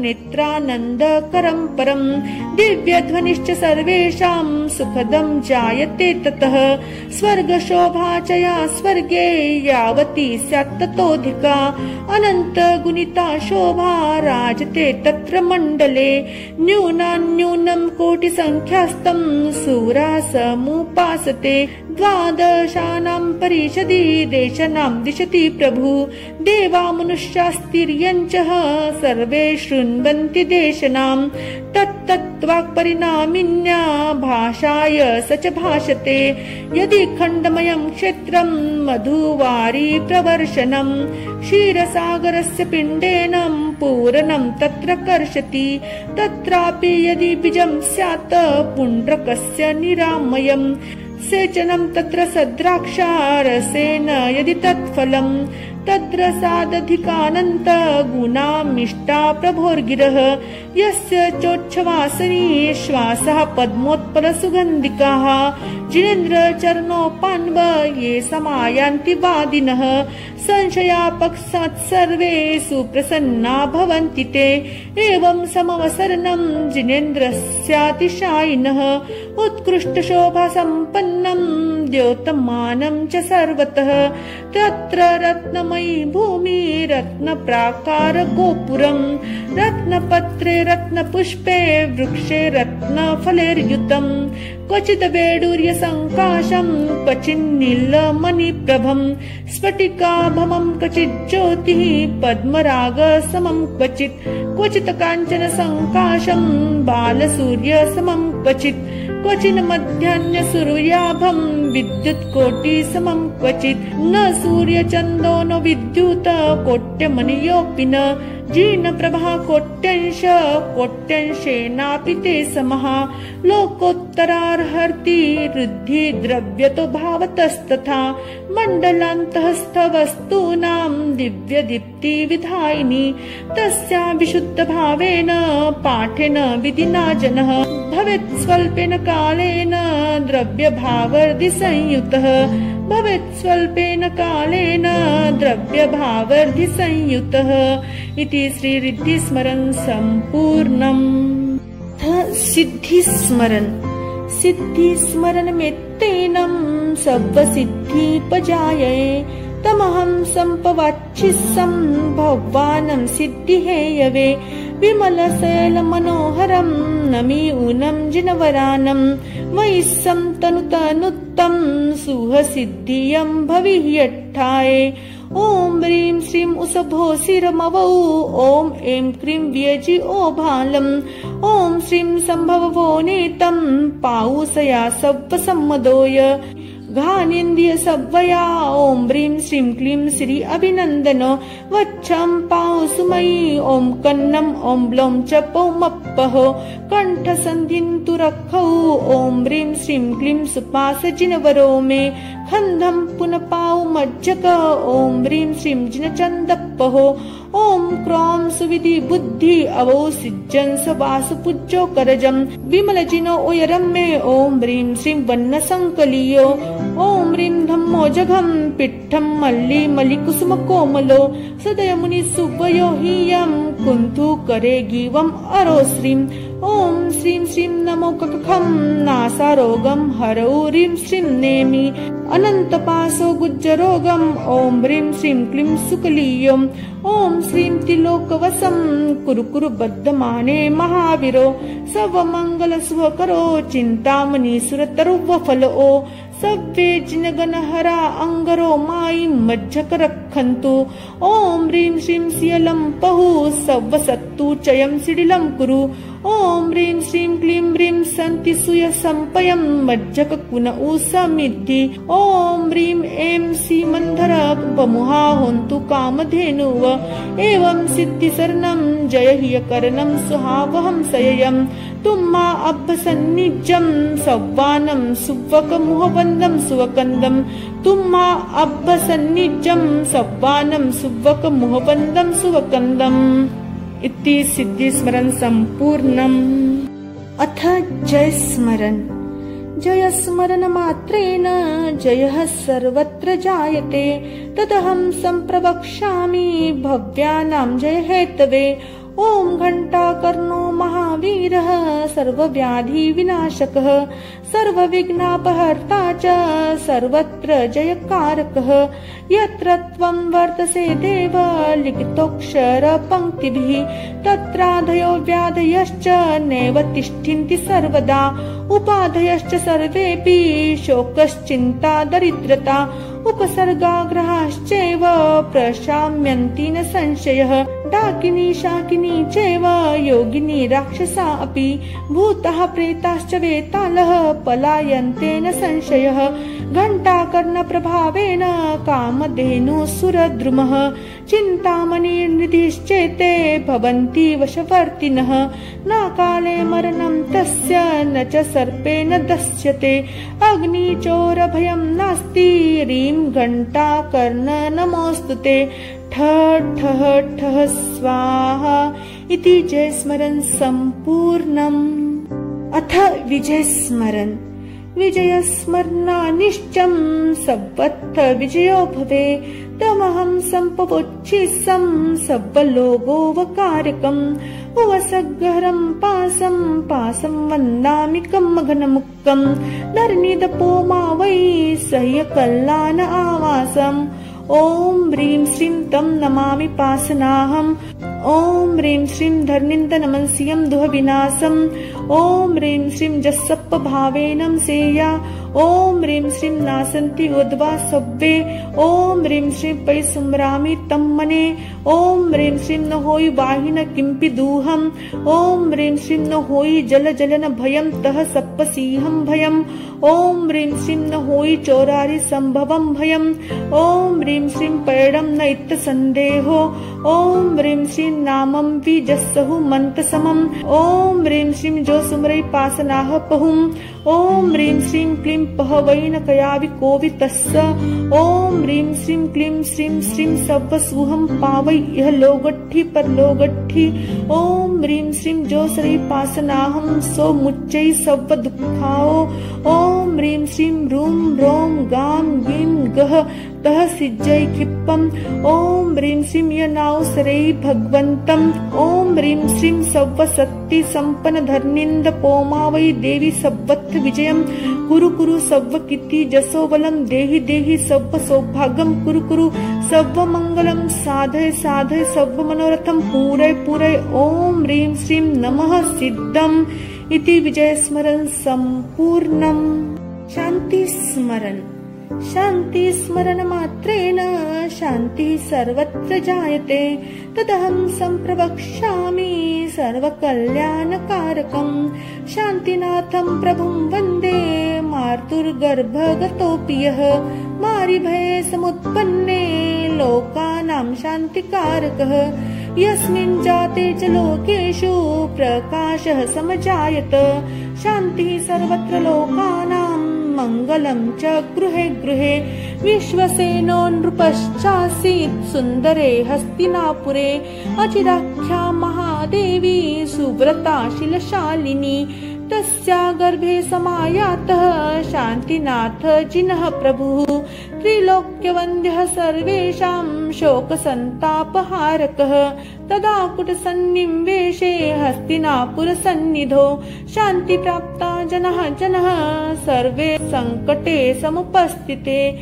नेत्रानन्दकरं परं। दिव्यध्वनिश्च सर्वेषां सुखदं जायते ततः। स्वर्गशोभा च या स्वर्गे यावती स्यात् ततोऽधिका। अनन्तगुणिता शोभा राजते तत्र मण्डले। न्यूनान्यूनं कोटिसङ्ख्यास्तं सुरा समुपासते द्वादशानां परिषदि देशानां दिशति प्रभु। देवा मनुष्यास्तिर्यञ्च सर्वे शृण्वन्ति देशनां। तत्तत्त्वाक्परिणामिन्या भाषाय स च भाषते। यदि खण्डमयं क्षेत्रं मधुवारी प्रवर्षणं क्षीरसागरस्य पिण्डेन पूरणं तत्र कर्षति। तत्रापि यदि बीजं स्यात् पुण्ड्रकस्य निरामयम् सेचनं तत्र सद्राक्षारसेन यदि तत्फलम् तद्रसादधिकानन्त गुणामिष्टा प्रभोर्गिरः यस्य चोच्छवासनी श्वासः पद्मोत्पलसुगन्धिकाः। जिनेन्द्रचरणोपान्व ये समायान्ति वादिनः संशयापक्षात् सर्वे सुप्रसन्ना भवन्ति ते। एवं समवसरणं जिनेन्द्रस्यातिशायिनः। उत्कृष्टशोभासम्पन्नं द्योतमानं च सर्वतः। तत्र रत्नमयी भूमि रत्नप्राकार गोपुरम् रत्नपत्रे रत्नपुष्पे वृक्षे रत्नफलैर्युतम्। क्वचित् वेडूर्य सङ्काशम् क्वचिन्नीलमणिप्रभम्। स्फटिकाभमम् क्वचित् ज्योतिः पद्मराग समम् क्वचित् क्वचित् काञ्चन सङ्काशम् बालसूर्य समम् क्वचित् क्वचिन् मध्याह्न सूर्याभम् विद्युत् कोटि समम् क्वचित् न सूर्यचन्दो न विद्युत कोट्यमनियोऽपि न जीर्णप्रभा कोट्यंश कोट्यंशेनापि ते समः लोकोत्तरार्हति वृद्धि द्रव्यतो भावतस्तथा मण्डलान्तःस्थवस्तूनां दिव्यदीप्तिविधायिनी तस्या विशुद्धभावेन पाठेन विधिना जनः भवेत् स्वल्पेन कालेन द्रव्यभावर्धिसंयुतः भवेत् स्वल्पेन कालेन द्रव्यभावर्धिसंयुतः इति श्रीरिद्धिस्मरन् सम्पूर्णम्। सिद्धिस्मरन्। सिद्धिस्मरणमेत्तेनं सब्बसिद्धिपजाये तमहं सम्पवाच्छिस्सं भगवानं सिद्धिहेयवे विमलशैलमनोहरं नमी ऊनं जिनवरानं मयिस्सं तनुतनुत्तं सुहसिद्धियं भविह्यट्ठाय। ॐ ह्रीं श्रीं उसभो शिरमवौ ॐ ऐं क्रीं व्यजि ओ भालम् ॐ श्रीं सम्भवो नेतं पाऊसया सव्वसम्मदोय घानिन्द्य सव्वया ॐ ह्रीं श्रीं क्लीं श्री अभिनन्दन। वच्छं पाउ सुमयी ॐ कन्नम् ॐ ब्लौं च पौमप्पः कण्ठसन्धिन्तु रक्षौ ॐ ह्रीं श्रीं क्लीं सुपास जिनवरो मे खन्दं पुनपाउ मज्जक ॐ ह्रीं श्रीं जिनचन्दप्पः ॐ क्रौं सुविधि बुद्धि अवौ सिज्जन् स वासुपूज्यो करजम्। विमलजिनो उयरम्मे। ॐ ह्रीं श्रीं वन्नसङ्कलीयो। ॐ ह्रीं धम्मो जघं पिट्ठं मल्लि मलिकुसुम कोमलो सदय मुनि सुवयो हीयं कुन्थु करे गीवम् अरो श्रीं। ॐ श्रीं श्रीं नमो कखं नासारोगं हरौ ह्रीं श्रीं नेमि। अनन्तपासो गुज्जरोगम्। ॐ ह्रीं श्रीं क्लीं सुकलीयम् ॐ श्रीं तिलोकवसं कुरु कुरु बद्धमाने महावीरो सवमङ्गल शुभकरो चिन्तामणि सुरतरुवफल ओ सव्ये जिनगणहरा अङ्गरो मायि मज्जक रक्षन्तु ॐ ह्रीं श्रीं शियलं पहु सव्वसत्तु चयं शिडिलं कुरु ॐ ह्रीं श्रीं क्लीं ह्रीं सन्ति सुय सम्पयं मज्जक कुन उ समिद्धि ॐ ह्रीं ऐं सीमन्धर बमुहा होन्तु कामधेनुव। एवं सिद्धिशरणं जय हियकरणं सुहावहं सययम् तुम्मा अभ्भसन्निजं सव्वानं सुवकमुहवन्दं सुवकन्दं। तुम्मा अभ्भसन्निजं सव्वानं सुवकमुहवन्दं सुवकन्दम् इति सिद्धिस्मरन् सम्पूर्णम्। अथ जयस्मरन् जयस्मरणमात्रेण जयः सर्वत्र जायते। तदहं सम्प्रवक्ष्यामि भव्यानां जयहेतवे। ॐ घण्टाकर्णो महावीरः सर्वव्याधिविनाशकः सर्वविघ्नापहर्ता च सर्वत्र जयकारकः। यत्र त्वं वर्तसे देव लिखितोऽक्षरपङ्क्तिभिः तत्राधयो व्याधयश्च नैव तिष्ठन्ति सर्वदा। उपाधयश्च सर्वेऽपि शोकश्चिन्ता दरिद्रता। उपसर्गाग्रहाश्चैव प्रशाम्यन्ति न संशयः। डाकिनी शाकिनी चैव योगिनी राक्षसा अपि। भूतः प्रेताश्च वेतालः पलायन्ते न संशयः घण्टाकर्णप्रभावेन कामधेनुसुरद्रुमः चिन्तामणिनिधिश्चेते भवन्ति वशवर्तिनः न काले मरणं तस्य न च सर्पेण दस्यते। अग्निचोरभयं नास्ति ह्रीं घण्टाकर्ण नमोऽस्तु ते ठ ठः ठः स्वाहा। इति जयस्मरन् सम्पूर्णम् अथ विजयस्मरन्। विजयस्मरणानिश्चं सब्बत्थ विजयो भवे। तमहं सम्पवोच्छिसं सब्बलोगोवकारकम् उवसगहरं पासं पासं वन्दामि कम्मघनमुक्कम् धरणिदपो मा वै सह्यकल्लान आवासम्। ॐ ह्रीं श्रीं तं नमामि पासनाहम् ॐ ह्रीं श्रीं धर्निन्दनमंसियं दुहविनाशम् ॐ ह्रीं श्रीं जस्सप्प भावेनं सेया ॐ ह्रीं श्रीं नासन्ति उद्वा सव्वे ॐ ह्रीं श्रीं पै सुम्रामि तं मने ॐ ह्रीं श्रीं न होयि वाहिन किमपि दूहम् ॐ ह्रीं श्रीं न होयि जल जलन भयं तः सप्पसिंहं भयम् ॐ ह्रीं श्रीं न होयि चोरारि सम्भवं भयम् ॐ ह्रीं श्रीं पैडं न इत्तसन्देहो ॐ ह्रीं श्रीं नामं विजस्सहु मन्तसमम् ॐ ह्रीं श्रीं जोसुमरै पासनाः पहुम्। ॐ ह्रीं श्रीं क्लीं पह वैनकयाविकोवितस्स ॐ ह्रीं श्रीं क्लीं श्रीं श्रीं सव्वसुहं पावै इह लोगट्ठि परलोगट्ठि। ॐ ह्रीं श्रीं जोसरै पासनाहं सौमुच्चै सव्वदुःखाओ ॐ ह्रीं श्रीं रूं रों गां गीं गः तः सिज्जै क्षिप्पम् ॐ ह्रीं श्रीं यनावसरै भगवन्तम् ॐ ह्रीं श्रीं सव्वसत्ति सम्पन्नधर्निन्द पोमा वै देवी सव्वत्थ विजयम् कुरु कुरु सव्वकीर्ति जसो बलं देहि देहि सव्व सौभाग्यं कुरु कुरु सव्वमङ्गलं साधय साधय सव्वमनोरथं पूरय पूरय ॐ ह्रीं श्रीं नमः सिद्धम्। इति विजयस्मरन् सम्पूर्णम्। शान्तिस्मरन् शान्तिस्मरणमात्रेण शान्तिः सर्वत्र जायते। तदहं सम्प्रवक्ष्यामि सर्वकल्याणकारकम् शान्तिनाथं प्रभुं वन्दे मातुर्गर्भगतोऽपि यः मारिभये समुत्पन्ने लोकानां शान्तिकारकः। यस्मिन् जाते च लोकेषु प्रकाशः समजायत। शान्तिः सर्वत्र लोकानाम् मङ्गलं च गृहे गृहे विश्वसेनो नृपश्चासीत् सुन्दरे हस्तिनापुरे अचिराख्या महादेवी सुव्रता शिलशालिनी तस्या गर्भे समायातः शान्तिनाथ जिनः प्रभुः। त्रिलोक्यवन्द्यः सर्वेषां शोकसन्तापहारकः। तदा कुटसन्निवेशे हस्तिनापुरसन्निधो। शान्तिप्राप्ता जनः जनः सर्वे सङ्कटे समुपस्थिते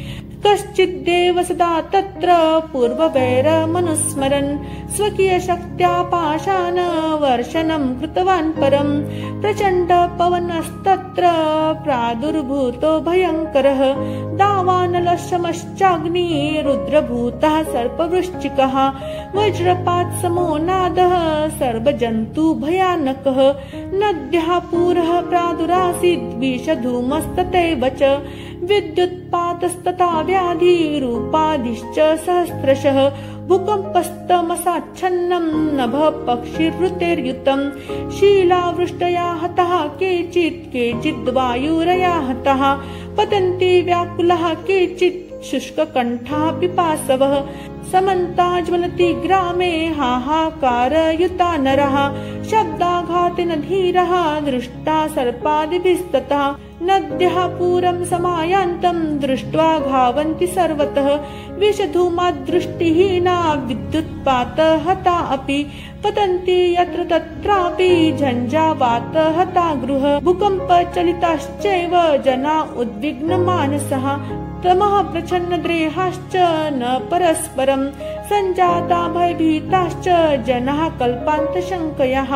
कश्चिद्देव सदा तत्र पूर्ववैरमनुस्मरन् स्वकीयशक्त्या पाषाण वर्षणम् कृतवान् परम् प्रचण्ड पवनस्तत्र प्रादुर्भूतो भयङ्करः। दावानलशमश्चाग्नि रुद्रभूतः सर्पवृश्चिकः वज्रपात् समो नादः सर्वजन्तु भयानकः नद्यः पुरः प्रादुरासीद् विषधूमस्तथैव च विद्युत्पातस्तथा व्याधिरूपादिश्च सहस्रशः भूकम्पस्तमसाच्छन्नम् नभ पक्षिरुतेर्युतम् शीलावृष्टया हतः केचित् केचिद्वायुरया हतः पतन्ति व्याकुलः केचित् शुष्ककण्ठः पिपासवः समन्ता ज्वलति ग्रामे हाहाकारयुता नरः शब्दाघातेन धीरः दृष्टा सर्पादिभिस्ततः नद्यः पूरं समायान्तं दृष्ट्वा घावन्ति सर्वतः। विषधूमादृष्टिहीना विद्युत्पात हता अपि। पतन्ति यत्र तत्रापि झञ्झावात हता गृह। भूकम्पचलिताश्चैव जना उद्विग्नमानसः तमः प्रच्छन्नद्रेहाश्च न परस्परम् सञ्जाता भयभीताश्च जनाः कल्पान्तशङ्कयः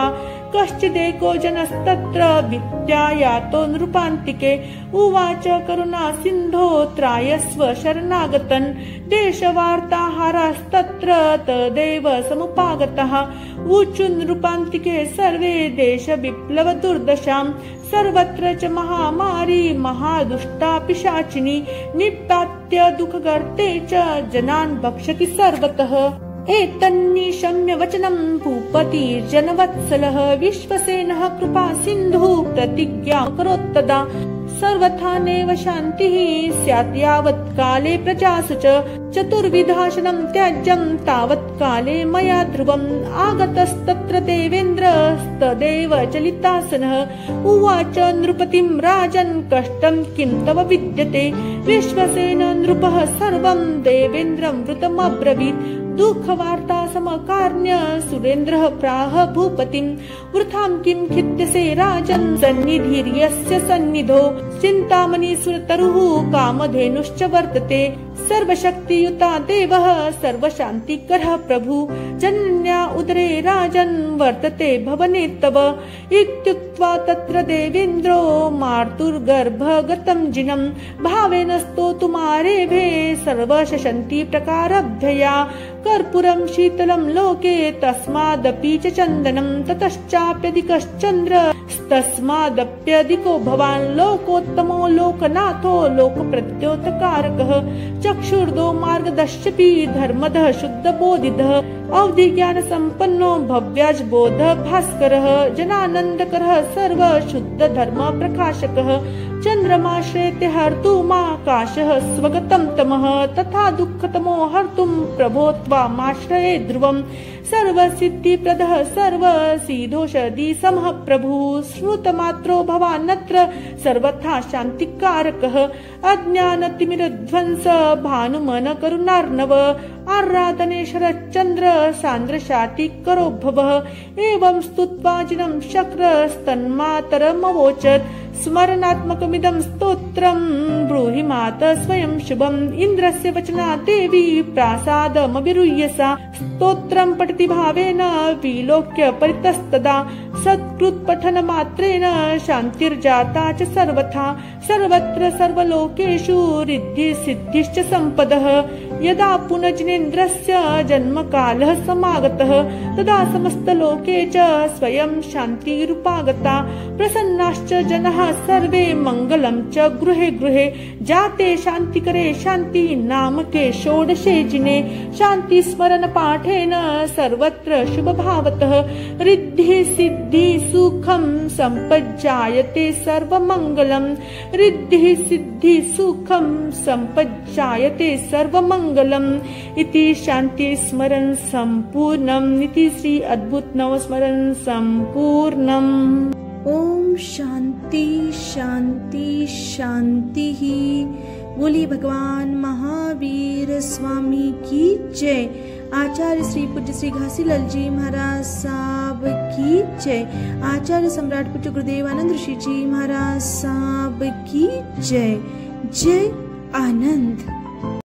कश्चिदेको जनस्तत्र विद्यायातो नृपान्तिके। उवाच करुणा सिन्धो त्रायस्व शरणागतन्। देशवार्ताहारास्तत्र तदेव समुपागतः। ऊचु नृपान्तिके सर्वे देश विप्लव दुर्दशाम्। सर्वत्र च महामारी महादुष्टा पिशाचिनी। निपात्य दुःखगर्ते च जनान् भक्षति सर्वतः एतन्निशम्य वचनम् भूपतिर्जनवत्सलः विश्वसेनः कृपा सिन्धुः प्रतिज्ञा करोत्तदा सर्वथा नैव शान्तिः स्यात् यावत् काले प्रजासु च चतुर्विधाशनम् त्याज्यम् तावत् काले मया ध्रुवम् आगतस्तत्र देवेन्द्रस्तदेव चलितासनः। उवाच नृपतिम् राजन् कष्टम् किम् तव विद्यते। विश्वसेन नृपः सर्वम् देवेन्द्रम् वृतमब्रवीत् दुःखवार्ता समकार्ण्य सुरेन्द्रः प्राह भूपतिम्। वृथाम् किम् खिद्यसे राजन्? सन्निधिर्यस्य सन्निधो चिन्तामणि सुरतरुः कामधेनुश्च वर्तते। सर्वशक्तियुता देवः सर्वशान्तिकरः प्रभु। जनन्या उदरे राजन् वर्तते भवने तव इत्युक्त्वा तत्र देवेन्द्रो मार्तुर्गर्भगतम् जिनम्। भावेन स्तोतुमारेभे सर्वशन्ति प्रकारभ्यया कर्पूरं शीतलं लोके तस्मादपि च चन्दनं ततश्चाप्यधिकश्चन्द्र। तस्मादप्यधिको भवान् लोकोत्तमो लोकनाथो लोकप्रद्योतकारकः चक्षुर्दो मार्गदश्यपि धर्मदः शुद्धबोधितः। अवधिज्ञानसम्पन्नो भव्याजबोध भास्करः जनानन्दकरः सर्वशुद्धधर्मप्रकाशकः। चन्द्रमाश्रेत्य हर्तु माकाशः स्वगतं तमः तथा दुःखतमो हर्तुं प्रभो त्वामाश्रये ध्रुवम् सर्वसिद्धिप्रदः सर्वसिदोषधि समः प्रभु श्रुतमात्रो भवान्नत्र सर्वथा शान्तिकारकः। अज्ञानतिमिरध्वंस भानुमन करुणार्णव आराधने शरच्चन्द्र सान्द्रशाति भवः एवं स्तुत्वा जिनं शक्रस्तन्मातरमवोचत् स्मरणात्मकमिदं स्तोत्रम् ब्रूहि मात स्वयं शुभम्। इन्द्रस्य वचना देवी प्रासादमभिरुह्य सा। स्तोत्रं पठति भावेन विलोक्य परितस्तदा। सत्कृत्पठनमात्रेण शान्तिर्जाता च सर्वथा। सर्वत्र सर्वलोकेषु रिद्धि सिद्धिश्च सम्पदः यदा पुनजिनेन्द्रस्य जन्मकालः समागतः तदा समस्तलोके च स्वयं शान्तिरुपागता। प्रसन्नाश्च जनः सर्वे मङ्गलं च गृहे गृहे। जाते शान्तिकरे शान्ति नामके षोडशे जिने। शान्तिस्मरणपाठेन सर्वत्र शुभभावतः। रिद्धि सिद्धि सुखं सम्पज्जायते सर्वमङ्गलम् रिद्धि सिद्धि सुखं सम्पज्जायते सर्वमङ्गलम् इति शान्तिस्मरन् सम्पूर्णम् इति श्री अद्भुत नवस्मरन् सम्पूर्णम्। ओम शांति शांति शांति बोली भगवान महावीर स्वामी की जय। आचार्य श्री पूज्य श्री घासीलाल जी महाराज साहब की जय। आचार्य सम्राट पूज्य गुरुदेवानंद ऋषि जी महाराज साहब की जय। जय आनंद।